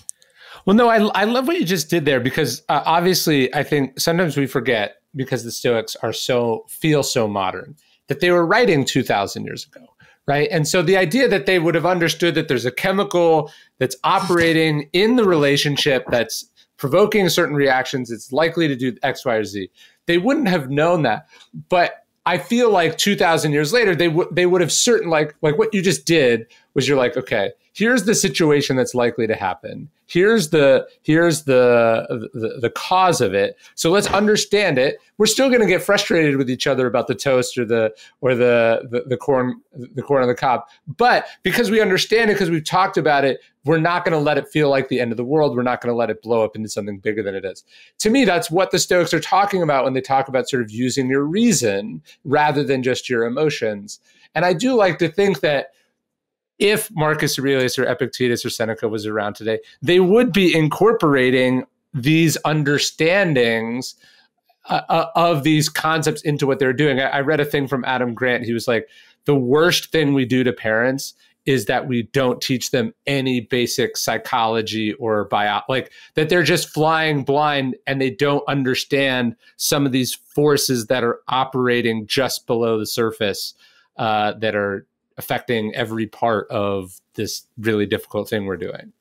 Well, no, I, I love what you just did there because uh, obviously I think sometimes we forget because the Stoics are so feel so modern that they were writing 2000 years ago right? And so the idea that they would have understood that there's a chemical that's operating in the relationship that's provoking certain reactions it's likely to do x y or z. They wouldn't have known that. But i feel like 2000 years later they would they would have certain like like what you just did was you're like okay here's the situation that's likely to happen. Here's the here's the, the the, cause of it. So let's understand it. We're still going to get frustrated with each other about the toast or the or the, the the, corn the corn on the cob. But because we understand it because we've talked about it we're not going to let it feel like the end of the world. We're not going to let it blow up into something bigger than it is. To me that's what the stoics are talking about when they talk about sort of using your reason rather than just your emotions. And i do like to think that if Marcus Aurelius or Epictetus or Seneca was around today, they would be incorporating these understandings uh, uh, of these concepts into what they're doing. I, I read a thing from Adam Grant. He was like, the worst thing we do to parents is that we don't teach them any basic psychology or bio like that they're just flying blind and they don't understand some of these forces that are operating just below the surface uh, that are affecting every part of this really difficult thing we're doing.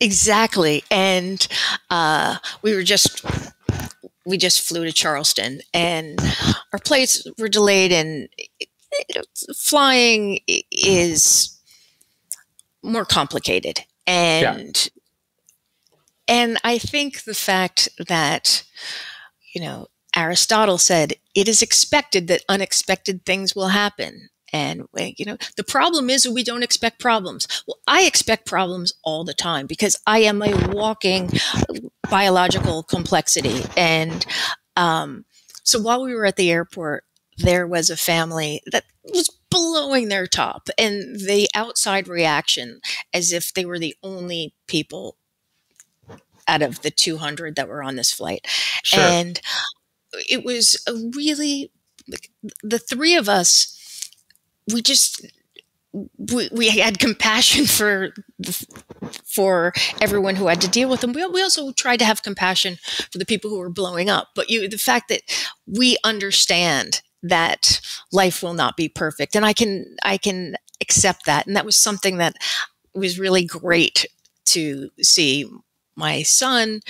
Exactly. And uh, we were just we just flew to Charleston and our flights were delayed and flying is more complicated and yeah. and I think the fact that you know Aristotle said it is expected that unexpected things will happen and you know the problem is we don't expect problems. Well i expect problems all the time because i am a walking biological complexity. And um, so while we were at the airport there was a family that was blowing their top and the outside reaction as if they were the only people out of the 200 that were on this flight. Sure. and it was a really the three of us we just we, we had compassion <laughs> for for everyone who had to deal with them. We, we also tried to have compassion for the people who were blowing up. But you, the fact that we understand that life will not be perfect, and I can I can accept that, and that was something that was really great to see my son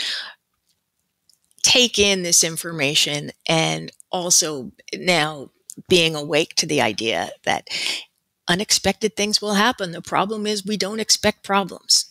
take in this information and also now being awake to the idea that unexpected things will happen. The problem is we don't expect problems.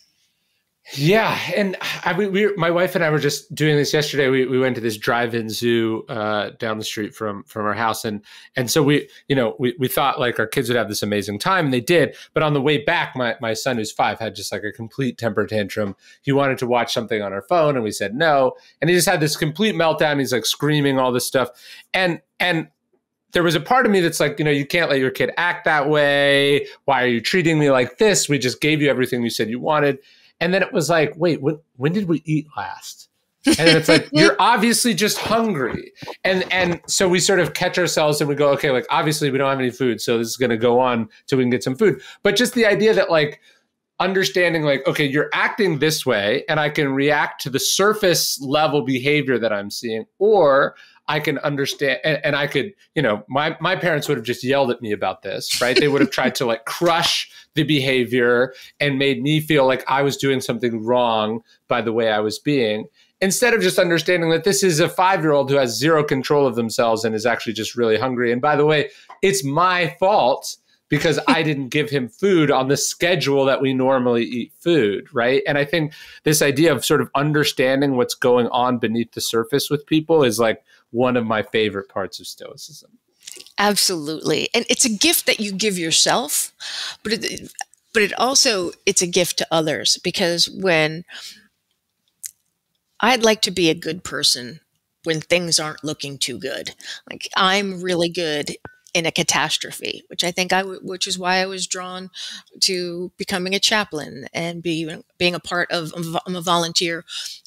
Yeah, and I mean, we, my wife and I were just doing this yesterday. We, we went to this drive-in zoo uh, down the street from from our house, and and so we, you know, we, we thought like our kids would have this amazing time, and they did. But on the way back, my my son who's five had just like a complete temper tantrum. He wanted to watch something on our phone, and we said no, and he just had this complete meltdown. He's like screaming all this stuff, and and there was a part of me that's like, you know, you can't let your kid act that way. Why are you treating me like this? We just gave you everything you said you wanted. And then it was like, wait, when, when did we eat last? and it's like <laughs> you're obviously just hungry and and so we sort of catch ourselves and we go okay like obviously we don't have any food so this is going to go on till we can get some food but just the idea that like understanding like okay you're acting this way and i can react to the surface level behavior that i'm seeing or I can understand, and, and, I could, you know, my my parents would have just yelled at me about this, right? They would have tried to like crush the behavior and made me feel like I was doing something wrong by the way I was being, instead of just understanding that this is a five year old who has zero control of themselves and is actually just really hungry. And by the way, it's my fault because I didn't give him food on the schedule that we normally eat food, right? And I think this idea of sort of understanding what's going on beneath the surface with people is like one of my favorite parts of Stoicism. Absolutely. And it's a gift that you give yourself, but it, but it also it's a gift to others because when I'd like to be a good person when things aren't looking too good. Like I'm really good in a catastrophe, which I think I, which is why I was drawn to becoming a chaplain and being being a part of. I'm a volunteer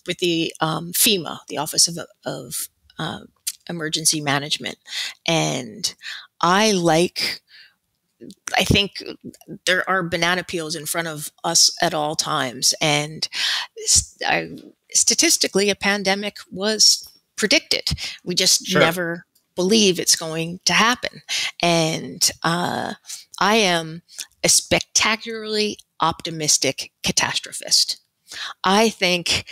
with the um, FEMA, the Office of, of uh, emergency management. And I like, I think there are banana peels in front of us at all times. And I, statistically, a pandemic was predicted. We just sure. never believe it's going to happen. And uh, I am a spectacularly optimistic catastrophist. I think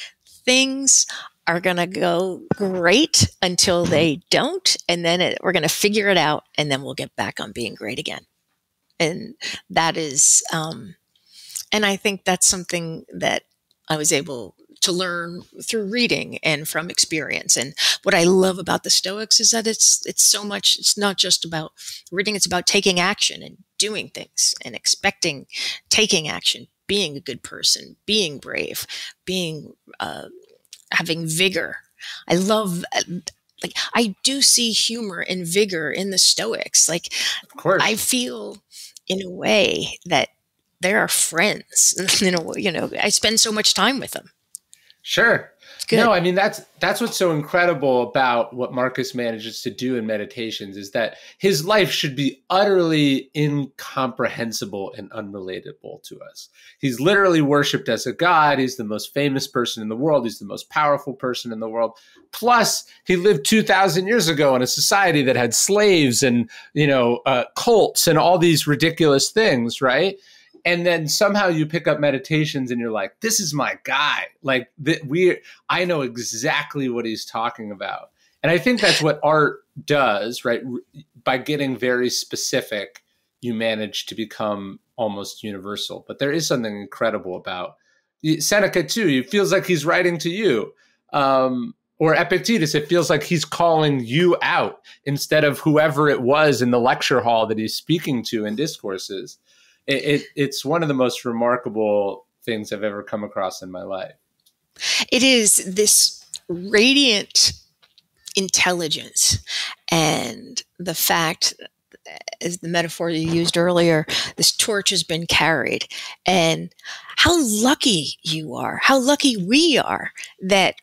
things are going to go great until they don't. And then it, we're going to figure it out and then we'll get back on being great again. And that is, um, and I think that's something that I was able to learn through reading and from experience. And what I love about the Stoics is that it's it's so much. It's not just about reading; it's about taking action and doing things and expecting, taking action, being a good person, being brave, being uh, having vigor. I love like I do see humor and vigor in the Stoics. Like, of course, I feel in a way that they are our friends. <laughs> you know, you know, I spend so much time with them. Sure. No, I mean that's that's what's so incredible about what Marcus manages to do in meditations is that his life should be utterly incomprehensible and unrelatable to us. He's literally worshipped as a god. He's the most famous person in the world. He's the most powerful person in the world. Plus, he lived two thousand years ago in a society that had slaves and you know uh, cults and all these ridiculous things, right? And then somehow you pick up meditations and you're like this is my guy. Like th- we i know exactly what he's talking about. And i think that's what art does right? By getting very specific you manage to become almost universal. But there is something incredible about seneca too it feels like he's writing to you. Um, or epictetus it feels like he's calling you out instead of whoever it was in the lecture hall that he's speaking to in discourses it, it, it's one of the most remarkable things I've ever come across in my life. It is this radiant intelligence and the fact as the metaphor you used earlier, this torch has been carried. And how lucky you are, how lucky we are that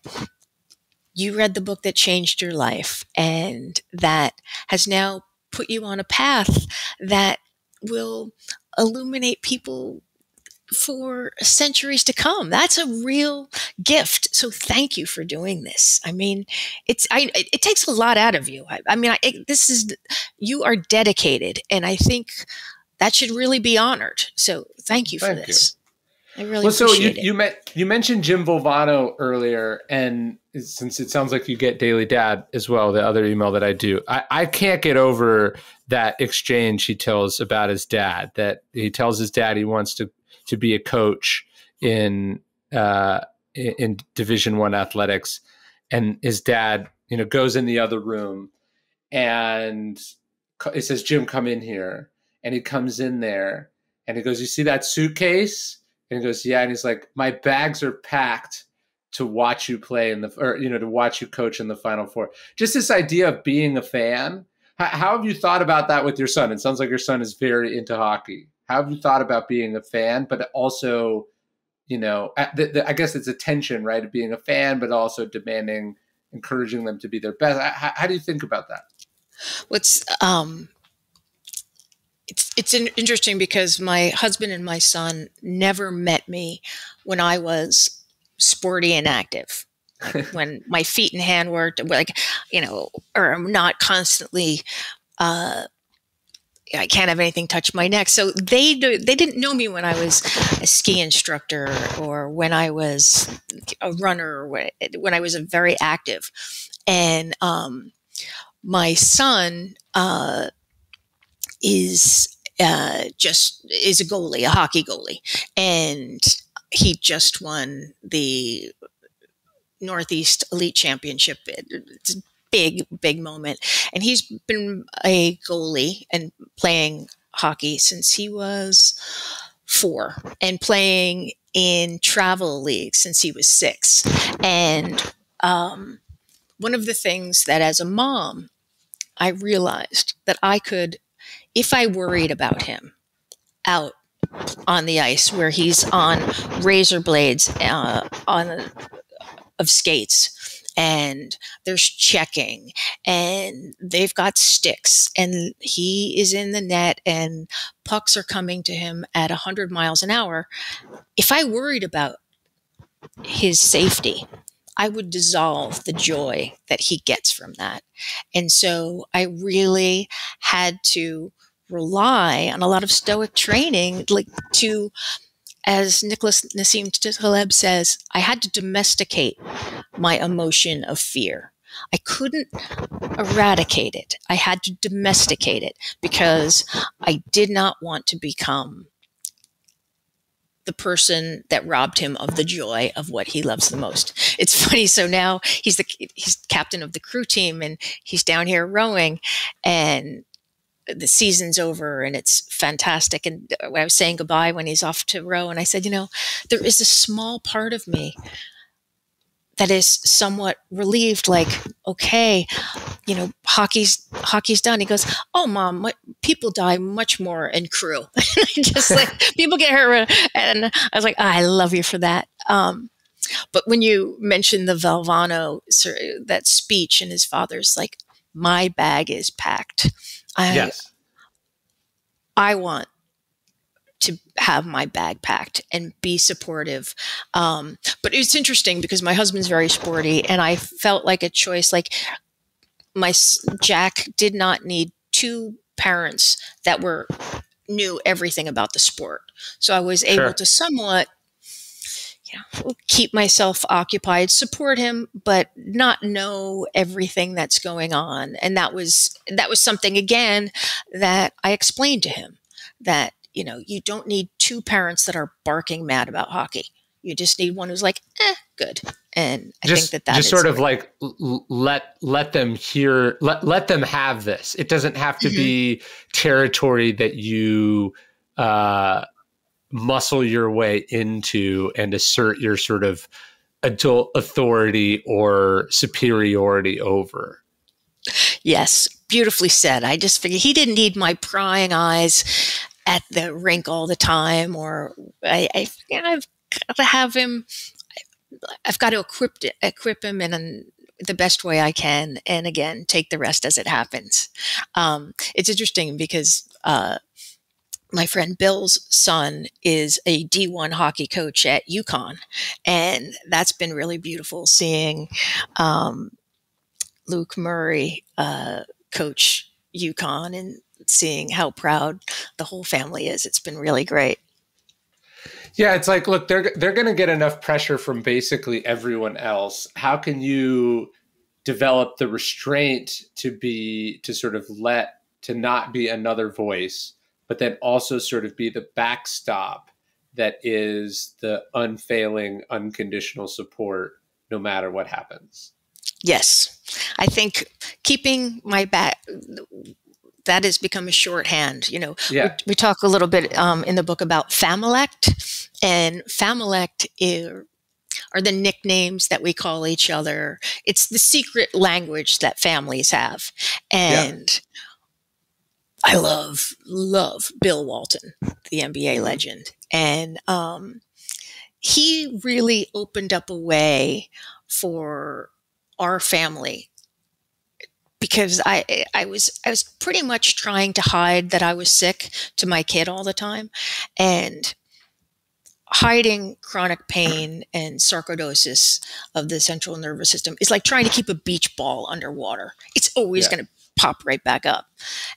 you read the book that changed your life and that has now put you on a path that will illuminate people for centuries to come. That's a real gift. So thank you for doing this. I mean, it's I it takes a lot out of you. I, I mean, I, it, this is you are dedicated, and I think that should really be honored. So thank you for thank this. You. I really well, so you it. you met you mentioned Jim Valvano earlier, and since it sounds like you get Daily Dad as well, the other email that I do, I, I can't get over that exchange he tells about his dad. That he tells his dad he wants to to be a coach in uh, in Division One athletics, and his dad, you know, goes in the other room, and it says, "Jim, come in here," and he comes in there, and he goes, "You see that suitcase?" And he goes, "Yeah," and he's like, "My bags are packed." to watch you play in the or you know to watch you coach in the final four. Just this idea of being a fan. How, how, have you thought about that with your son? It sounds like your son is very into hockey. How have you thought about being a fan but also you know the, the, i guess it's a tension right of being a fan but also demanding encouraging them to be their best. How, how do you think about that? What's um it's it's interesting because my husband and my son never met me when I was sporty and active. Like <laughs> when my feet and hand worked, like, you know, or I'm not constantly, uh, I can't have anything touch my neck. So they do, they didn't know me when I was a ski instructor or when I was a runner or when I was a very active. And um, my son uh, is uh, just is a goalie, a hockey goalie, and he just won the Northeast Elite Championship. It's a big, big moment. And he's been a goalie and playing hockey since he was four and playing in travel leagues since he was six. And um, one of the things that as a mom, I realized that I could, if I worried about him out on the ice where he's on razor blades uh, on of skates and there's checking and they've got sticks and he is in the net and pucks are coming to him at 100 miles an hour. If I worried about his safety, I would dissolve the joy that he gets from that. And so I really had to rely on a lot of stoic training like to as Nicholas Nassim Taleb says, I had to domesticate my emotion of fear. I couldn't eradicate it. I had to domesticate it because I did not want to become the person that robbed him of the joy of what he loves the most. It's <laughs> funny. So now he's the he's captain of the crew team and he's down here rowing and the season's over and it's fantastic. And I was saying goodbye when he's off to row, and I said, you know, there is a small part of me that is somewhat relieved like okay you know hockey's hockey's done. He goes oh mom what, people die much more in crew. <laughs> Just like <laughs> people get hurt and i was like oh, i love you for that. Um, but when you mentioned the valvano that speech and his father's like my bag is packed I, yes. I want to have my bag packed and be supportive. Um, but it's interesting because my husband's very sporty, and I felt like a choice. Like my Jack did not need two parents that were knew everything about the sport, so I was able to somewhat you know, keep myself occupied, support him, but not know everything that's going on. And that was that was something again that I explained to him that you know you don't need two parents that are barking mad about hockey. You just need one who's like, eh, good. And I just, think that that just sort of like let let them hear let let them have this. It doesn't have to mm-hmm. be territory that you uh muscle your way into and assert your sort of adult authority or superiority over. Yes, beautifully said. I just figured he didn't need my prying eyes at the rink all the time, or I, I I've got to have him. I've got to equip equip him in the best way I can, and again, take the rest as it happens. Um, it's interesting because uh, my friend Bill's son is a D1 hockey coach at UConn. And that's been really beautiful seeing um, Luke Murray uh, coach UConn and seeing how proud the whole family is. It's been really great. Yeah, it's like, look, they're they're going to get enough pressure from basically everyone else. How can you develop the restraint to be to sort of let to not be another voice but then also sort of be the backstop that is the unfailing, unconditional support no matter what happens. Yes. I think keeping my back that has become a shorthand. You know, yeah. we, we talk a little bit um, in the book about Familect, and Familect is, are the nicknames that we call each other. It's the secret language that families have, and I love, love Bill Walton, the NBA mm-hmm. legend. And um, he really opened up a way for our family because I I was I was pretty much trying to hide that I was sick to my kid all the time and hiding chronic pain and sarcoidosis of the central nervous system is like trying to keep a beach ball underwater. It's always yeah. going to pop right back up.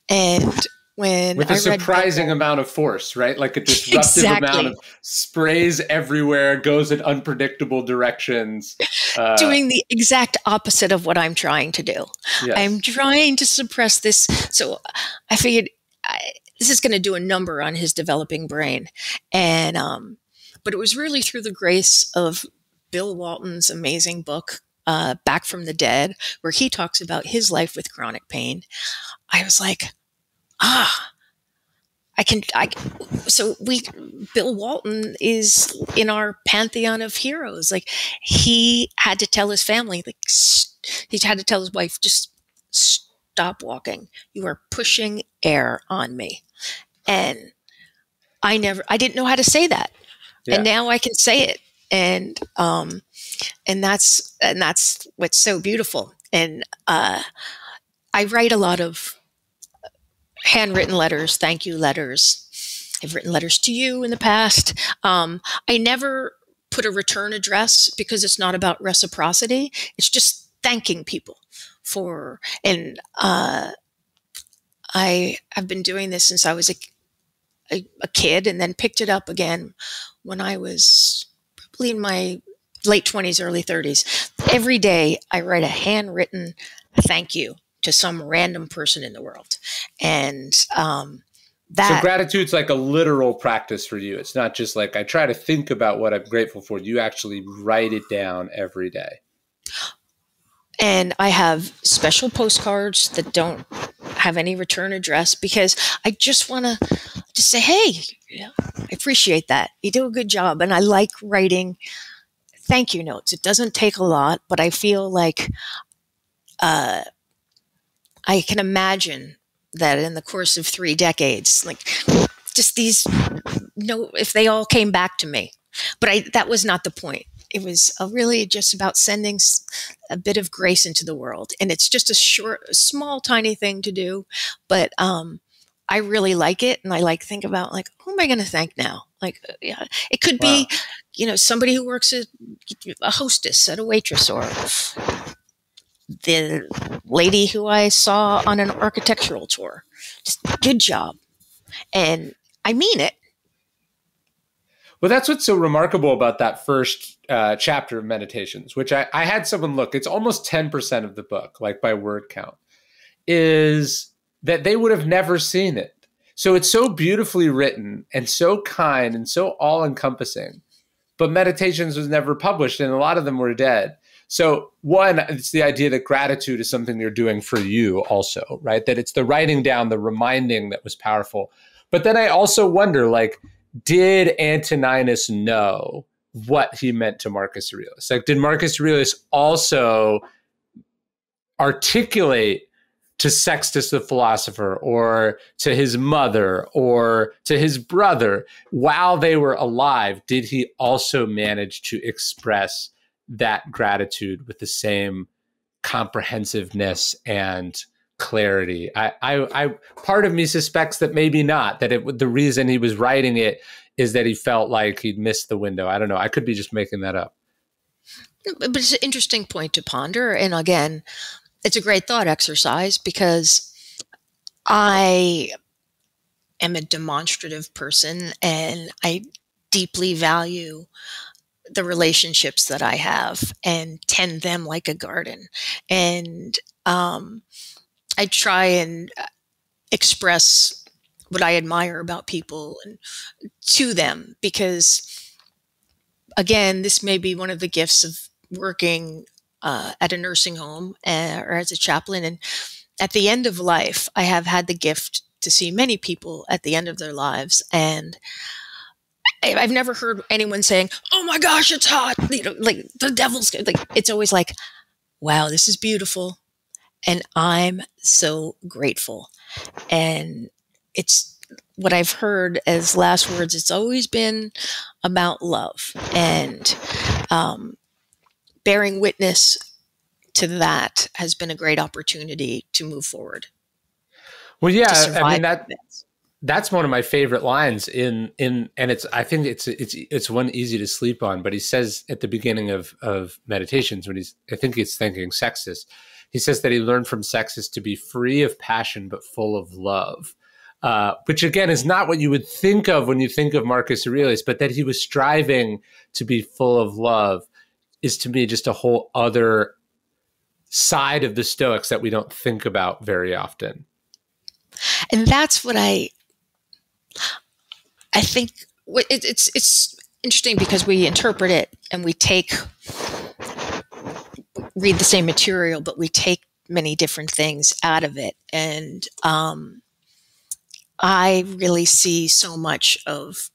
And when with a surprising amount of force, right? Like a disruptive exactly. amount of sprays everywhere, goes in unpredictable directions, uh, doing the exact opposite of what I'm trying to do. Yes. I'm trying to suppress this. So I figured I, this is going to do a number on his developing brain, and um, but it was really through the grace of Bill Walton's amazing book uh, Back from the Dead, where he talks about his life with chronic pain, I was like, ah, I can, I, so we, Bill Walton is in our pantheon of heroes. Like he had to tell his family, like, he had to tell his wife, just stop walking. You are pushing air on me. And I never, I didn't know how to say that. Yeah. And now I can say it. And, um, and that's and that's what's so beautiful. And uh, I write a lot of handwritten letters, thank you letters. I've written letters to you in the past. Um, I never put a return address because it's not about reciprocity. It's just thanking people for and uh, I have been doing this since I was a, a, a, kid and then picked it up again when I was probably in my late 20s, early 30s. Every day I write a handwritten thank you to some random person in the world. And um, that. So gratitude's like a literal practice for you. It's not just like I try to think about what I'm grateful for. You actually write it down every day. And I have special postcards that don't have any return address because I just want to just say, hey, I appreciate that. You do a good job. And I like writing thank you notes. It doesn't take a lot, but I feel like uh, I can imagine that in the course of three decades, like just these, no, if they all came back to me, but I, that was not the point it was really just about sending a bit of grace into the world. And it's just a short, small, tiny thing to do, but um, I really like it. And I like think about like, who am I going to thank now? Like, uh, yeah, it could wow. be, you know, somebody who works at a hostess, at a waitress, or the lady who I saw on an architectural tour. Just good job. And I mean it. Well, that's what's so remarkable about that first uh, chapter of Meditations, which I, I had someone look. It's almost 10% of the book, like by word count, is that they would have never seen it. So it's so beautifully written and so kind and so all encompassing. But Meditations was never published, and a lot of them were dead. So, one, it's the idea that gratitude is something you're doing for you, also, right? That it's the writing down, the reminding that was powerful. But then I also wonder, like, did Antoninus know what he meant to Marcus Aurelius? Like, did Marcus Aurelius also articulate to Sextus the philosopher or to his mother or to his brother while they were alive? Did he also manage to express that gratitude with the same comprehensiveness and clarity. I, I, I, part of me suspects that maybe not. That it the reason he was writing it is that he felt like he'd missed the window. I don't know. I could be just making that up. But it's an interesting point to ponder. And again, it's a great thought exercise because I am a demonstrative person and I deeply value the relationships that I have and tend them like a garden. And um, I try and uh, express what I admire about people and to them because again, this may be one of the gifts of working uh, at a nursing home uh, or as a chaplain. And at the end of life, I have had the gift to see many people at the end of their lives. And I've never heard anyone saying, "Oh my gosh, it's hot!" You know, like the devil's like. It's always like, "Wow, this is beautiful." And I'm so grateful. And it's what I've heard as last words. It's always been about love and um, bearing witness to that has been a great opportunity to move forward. Well, yeah, I mean that that's one of my favorite lines in in and it's I think it's it's it's one easy to sleep on. But he says at the beginning of of meditations when he's I think he's thinking Sextus he says that he learned from Sextus to be free of passion but full of love. Uh, which again is not what you would think of when you think of Marcus Aurelius, but that he was striving to be full of love is to me just a whole other side of the Stoics that we don't think about very often. And that's what I, I think it's it's interesting because we interpret it and we take read the same material, but we take many different things out of it. And um, I really see so much of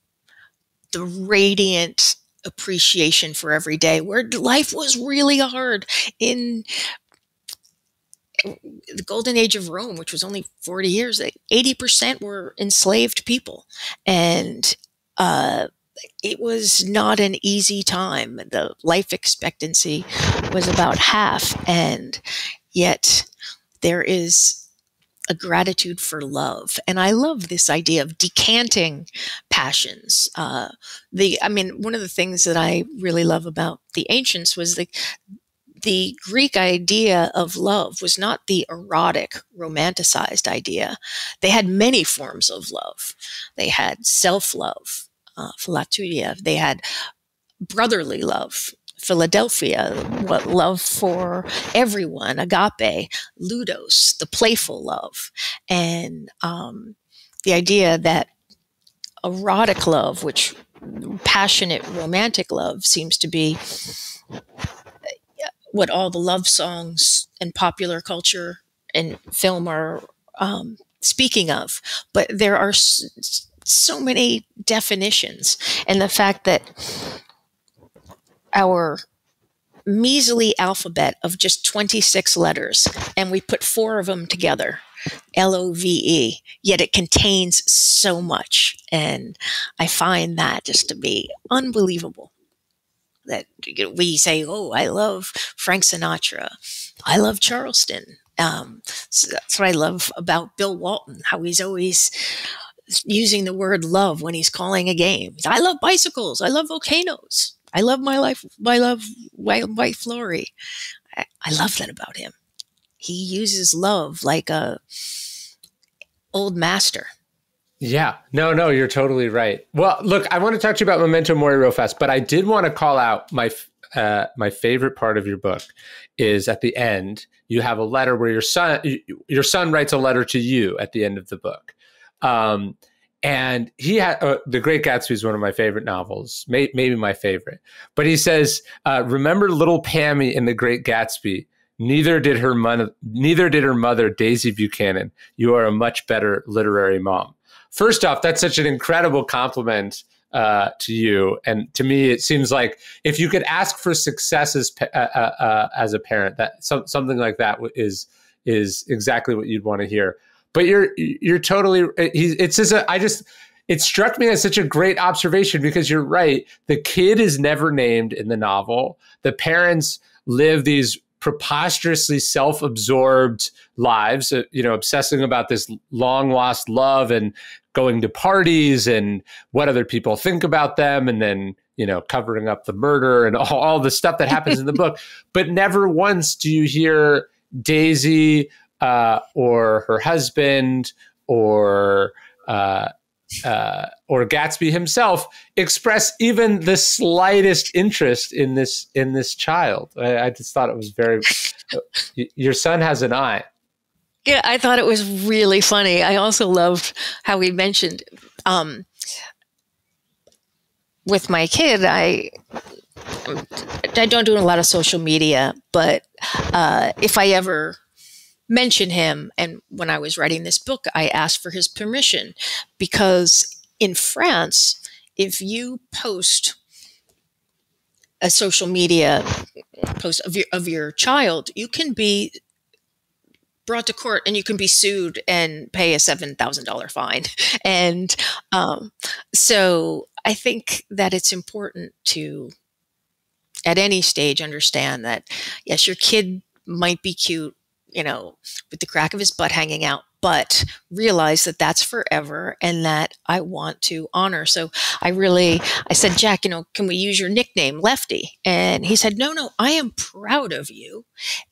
the radiant appreciation for every day where life was really hard in the golden age of Rome, which was only 40 years, 80% were enslaved people. And uh, it was not an easy time. The life expectancy was about half, and yet there is a gratitude for love. And I love this idea of decanting passions. Uh, the, I mean, one of the things that I really love about the ancients was the, the Greek idea of love was not the erotic, romanticized idea. They had many forms of love. They had self love, uh, philautia. They had brotherly love, Philadelphia, what love for everyone, agape, ludos, the playful love, and um, the idea that erotic love, which passionate romantic love seems to be what all the love songs and popular culture and film are um, speaking of. But there are so many definitions, and the fact that our measly alphabet of just 26 letters and we put four of them together L O V E, yet it contains so much. And I find that just to be unbelievable. That we say, Oh, I love Frank Sinatra. I love Charleston. Um, so that's what I love about Bill Walton, how he's always using the word love when he's calling a game. I love bicycles. I love volcanoes. I love my life. I love White, White Flory. I, I love that about him. He uses love like a old master. Yeah, no, no, you're totally right. Well, look, I want to talk to you about Memento Mori real fast, but I did want to call out my uh, my favorite part of your book is at the end. You have a letter where your son your son writes a letter to you at the end of the book. Um, and he had uh, the great gatsby is one of my favorite novels may, maybe my favorite. But he says uh, remember little pammy in the great gatsby? Neither did her mother neither did her mother daisy buchanan. You are a much better literary mom. First off that's such an incredible compliment uh, to you. And to me it seems like if you could ask for success as, uh, uh, uh, as a parent that some, something like that is is exactly what you'd want to hear but you're you're totally. It's just a, I just it struck me as such a great observation because you're right. The kid is never named in the novel. The parents live these preposterously self-absorbed lives, uh, you know, obsessing about this long lost love and going to parties and what other people think about them and then you know covering up the murder and <laughs> all, all the stuff that happens in the book <laughs> but never once do you hear daisy uh, or her husband or uh, uh, or Gatsby himself express even the slightest interest in this in this child. I, I just thought it was very. your son has an eye. Yeah, I thought it was really funny. I also loved how he mentioned um, with my kid. I I don't do a lot of social media, but uh, if I ever mention him. And when I was writing this book, I asked for his permission because in France, if you post a social media post of your of your child, you can be brought to court and you can be sued and pay a seven thousand dollar fine. <laughs> And um, so I think that it's important to at any stage understand that yes, your kid might be cute you know, with the crack of his butt hanging out, but realize that that's forever and that I want to honor. So I really, I said, Jack, you know, can we use your nickname, Lefty? And he said, no, no, I am proud of you.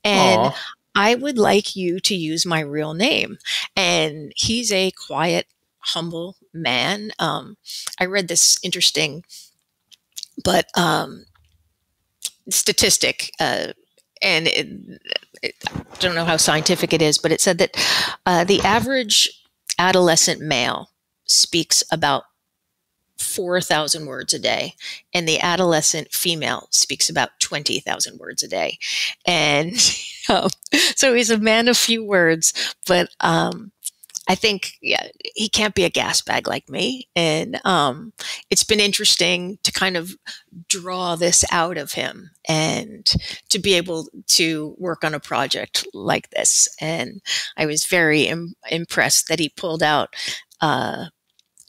And Aww. I would like you to use my real name. And he's a quiet, humble man. Um, I read this interesting, but um, statistic. Uh, and it, I don't know how scientific it is, but it said that uh, the average adolescent male speaks about 4,000 words a day, and the adolescent female speaks about 20,000 words a day. And <laughs> so he's a man of few words, but um, I think yeah, he can't be a gas bag like me. And um, it's been interesting to kind of draw this out of him and to be able to work on a project like this. And I was very Im- impressed that he pulled out uh,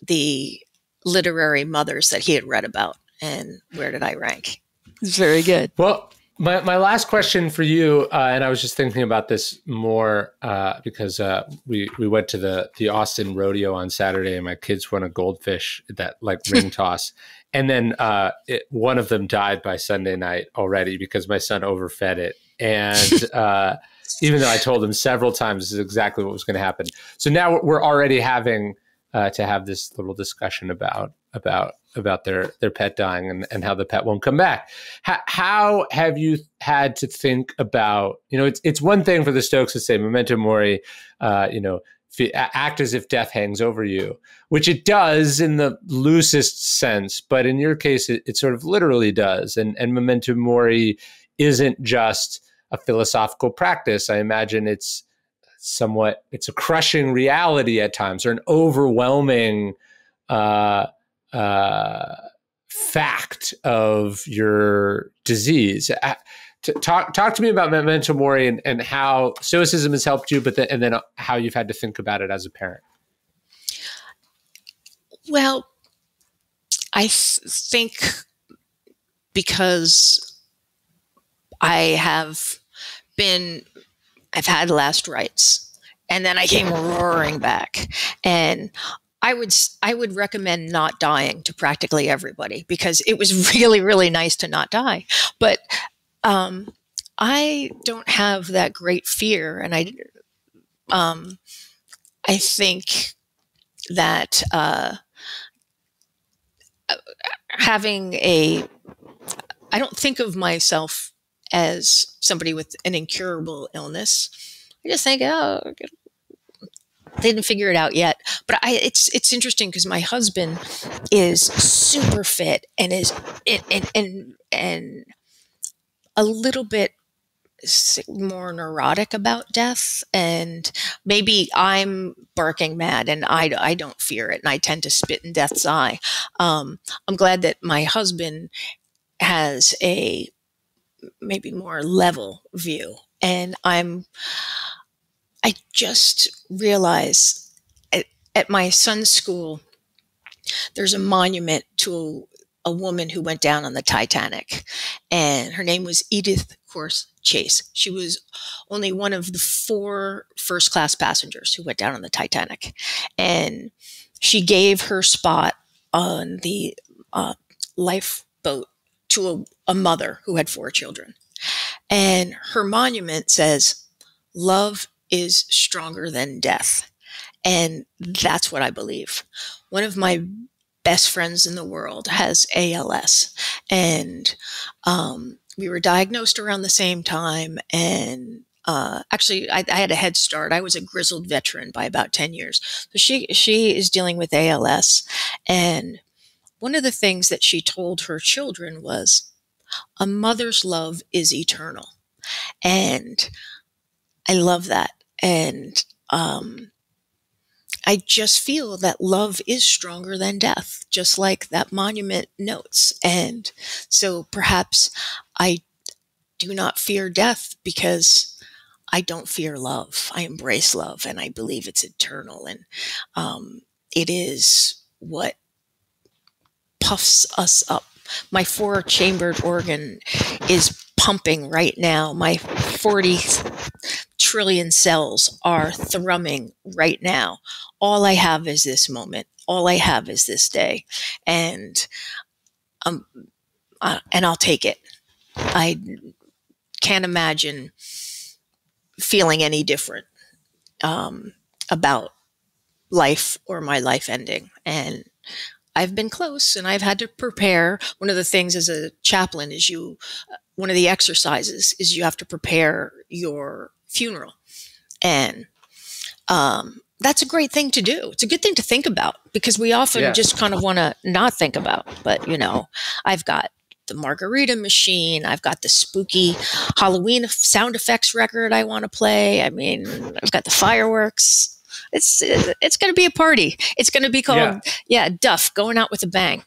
the literary mothers that he had read about. And where did I rank? It's very good. Well, my, my last question for you, uh, and I was just thinking about this more uh, because uh, we we went to the the Austin rodeo on Saturday, and my kids won a goldfish that like <laughs> ring toss, and then uh, it, one of them died by Sunday night already because my son overfed it, and <laughs> uh, even though I told him several times this is exactly what was going to happen, so now we're already having uh, to have this little discussion about about about their their pet dying and, and how the pet won't come back. How, how have you had to think about? You know, it's it's one thing for the Stoics to say memento mori, uh, you know, act as if death hangs over you, which it does in the loosest sense, but in your case, it, it sort of literally does. And and memento mori isn't just a philosophical practice. I imagine it's somewhat it's a crushing reality at times or an overwhelming uh, uh, fact of your disease. Uh, talk talk to me about memento mori and, and how stoicism has helped you, but then, and then how you've had to think about it as a parent. Well, I th- think because I have been I've had last rites. And then I came roaring back. And I would I would recommend not dying to practically everybody because it was <laughs> really really nice to not die. But um, I don't have that great fear, and I um, I think that uh, having a I don't think of myself as somebody with an incurable illness. I just think, oh, didn't figure it out yet. But I, it's it's interesting because my husband is super fit and is and and and a little bit more neurotic about death and maybe i'm barking mad and i, I don't fear it and i tend to spit in death's eye um, i'm glad that my husband has a maybe more level view. And I'm, I just realize at, at my son's school, there's a monument to a, woman who went down on the Titanic, and her name was Edith Corse Chase. She was only one of the four first class passengers who went down on the Titanic. And she gave her spot on the uh, lifeboat to a, a mother who had four children. And her monument says, Love is stronger than death. And that's what I believe. One of my best friends in the world has ALS. And um, we were diagnosed around the same time. And uh, actually, I, I, had a head start. I was a grizzled veteran by about 10 years. So she, she is dealing with ALS. And one of the things that she told her children was, a mother's love is eternal. And I love that. And um, I just feel that love is stronger than death, just like that monument notes. And so perhaps I do not fear death because I don't fear love. I embrace love and I believe it's eternal. And um, it is what puffs us up. My four chambered organ is pumping right now. My 40 trillion cells are thrumming right now. All I have is this moment. All I have is this day. And um uh, and I'll take it. I can't imagine feeling any different um, about life or my life ending. And I've been close and I've had to prepare. One of the things as a chaplain is you, one of the exercises is you have to prepare your funeral. And um, that's a great thing to do. It's a good thing to think about because we often yeah. just kind of want to not think about. But, you know, I've got the margarita machine. I've got the spooky Halloween sound effects record I want to play. I mean, I've got the fireworks it's it's going to be a party. It's going to be called yeah. yeah, Duff going out with a bang.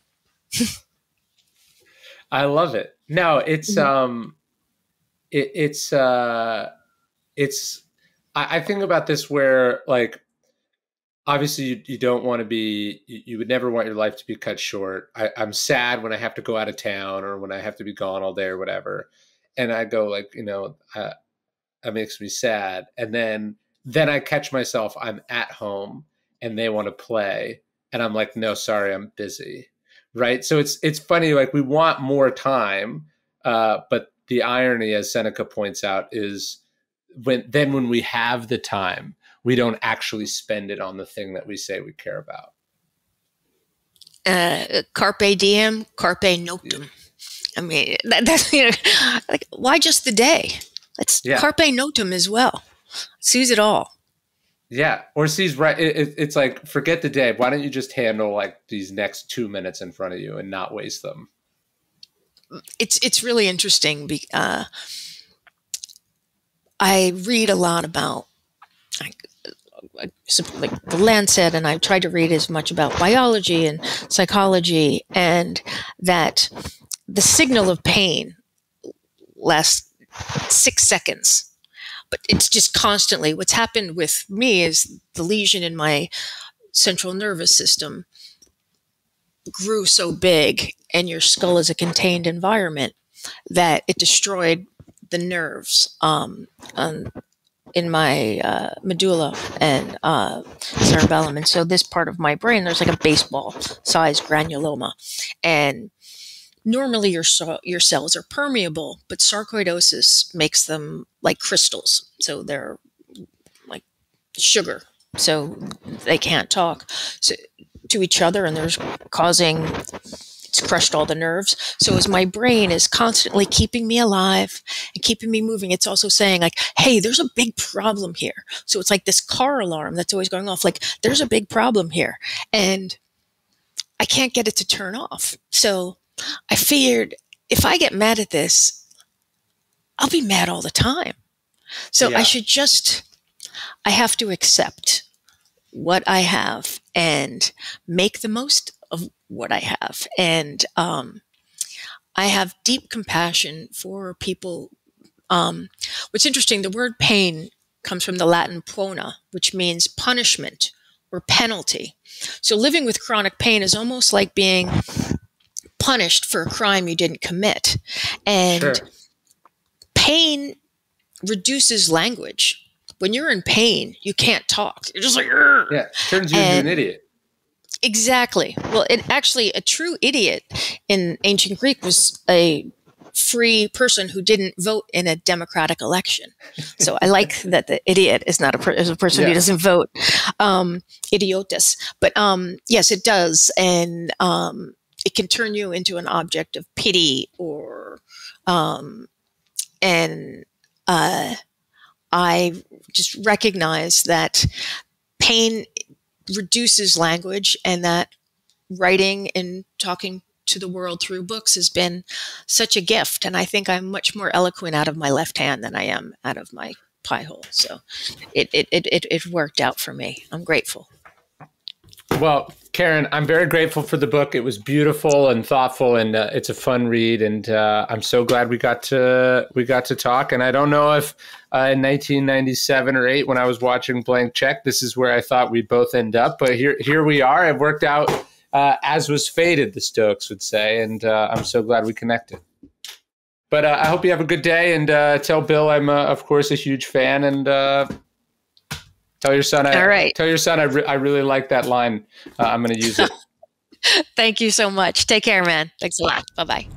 <laughs> I love it. No, it's mm-hmm. um it, it's uh it's I, I think about this where like obviously you, you don't want to be you, you, would never want your life to be cut short. I, i'm sad when i have to go out of town or when i have to be gone all day or whatever. And i go like you know uh, that makes me sad. And then then i catch myself i'm at home and they want to play. And i'm like no sorry i'm busy right so it's it's funny like we want more time uh, but the irony as seneca points out is when then when we have the time we don't actually spend it on the thing that we say we care about. Uh, carpe diem, carpe noctem. I mean, that, that's <laughs> you know, like why just the day? Let's yeah. carpe noctem as well. Seize it all. Yeah, or seize right. It, it, it's like forget the day. Why don't you just handle like these next two minutes in front of you and not waste them? It's it's really interesting. Be, Uh, I read a lot about like like the Lancet, and I tried to read as much about biology and psychology, and that the signal of pain lasts six seconds, but it's just constantly. What's happened with me is the lesion in my central nervous system grew so big, and your skull is a contained environment that it destroyed the nerves um, in my uh, medulla and uh, cerebellum. And so this part of my brain, there's like a baseball size granuloma. And normally your, your cells are permeable, but sarcoidosis makes them like crystals. So they're like sugar. So they can't talk so, to each other and there's causing it's crushed all the nerves. So as my brain is constantly keeping me alive and keeping me moving, it's also saying like, hey, there's a big problem here. So it's like this car alarm that's always going off, like, there's a big problem here. And I can't get it to turn off. So I figured if I get mad at this, I'll be mad all the time. So yeah. I should just, I have to accept what I have and make the most of what I have. And um, I have deep compassion for people. Um, what's interesting, the word pain comes from the Latin poena, which means punishment or penalty. So living with chronic pain is almost like being punished for a crime you didn't commit. And sure. pain reduces language. When you're in pain, you can't talk. You're just like, yeah, turns you and, into an idiot. Exactly. Well, it actually a true idiot in ancient Greek was a free person who didn't vote in a democratic election. So I like <laughs> that the idiot is not a, per- is a person yeah. who doesn't vote. Um, idiotus. But um, yes, it does, and um, it can turn you into an object of pity or um, and uh, I just recognize that pain reduces language and that writing and talking to the world through books has been such a gift. And I think I'm much more eloquent out of my left hand than I am out of my pie hole. So it, it, it, it, worked out for me. I'm grateful. Well, Karen, I'm very grateful for the book. It was beautiful and thoughtful, and uh, it's a fun read. And uh, I'm so glad we got to we got to talk. And I don't know if uh, in 1997 or eight, when I was watching Blank Check, this is where I thought we'd both end up. But here here we are. It worked out uh, as was fated, the Stoics would say, and uh, I'm so glad we connected. But uh, I hope you have a good day, and tell Bill I'm of course a huge fan, and Tell your son. I, All right. Tell your son I, re- I really like that line. Uh, I'm going to use it. <laughs> Thank you so much. Take care, man. Thanks a lot. Bye bye.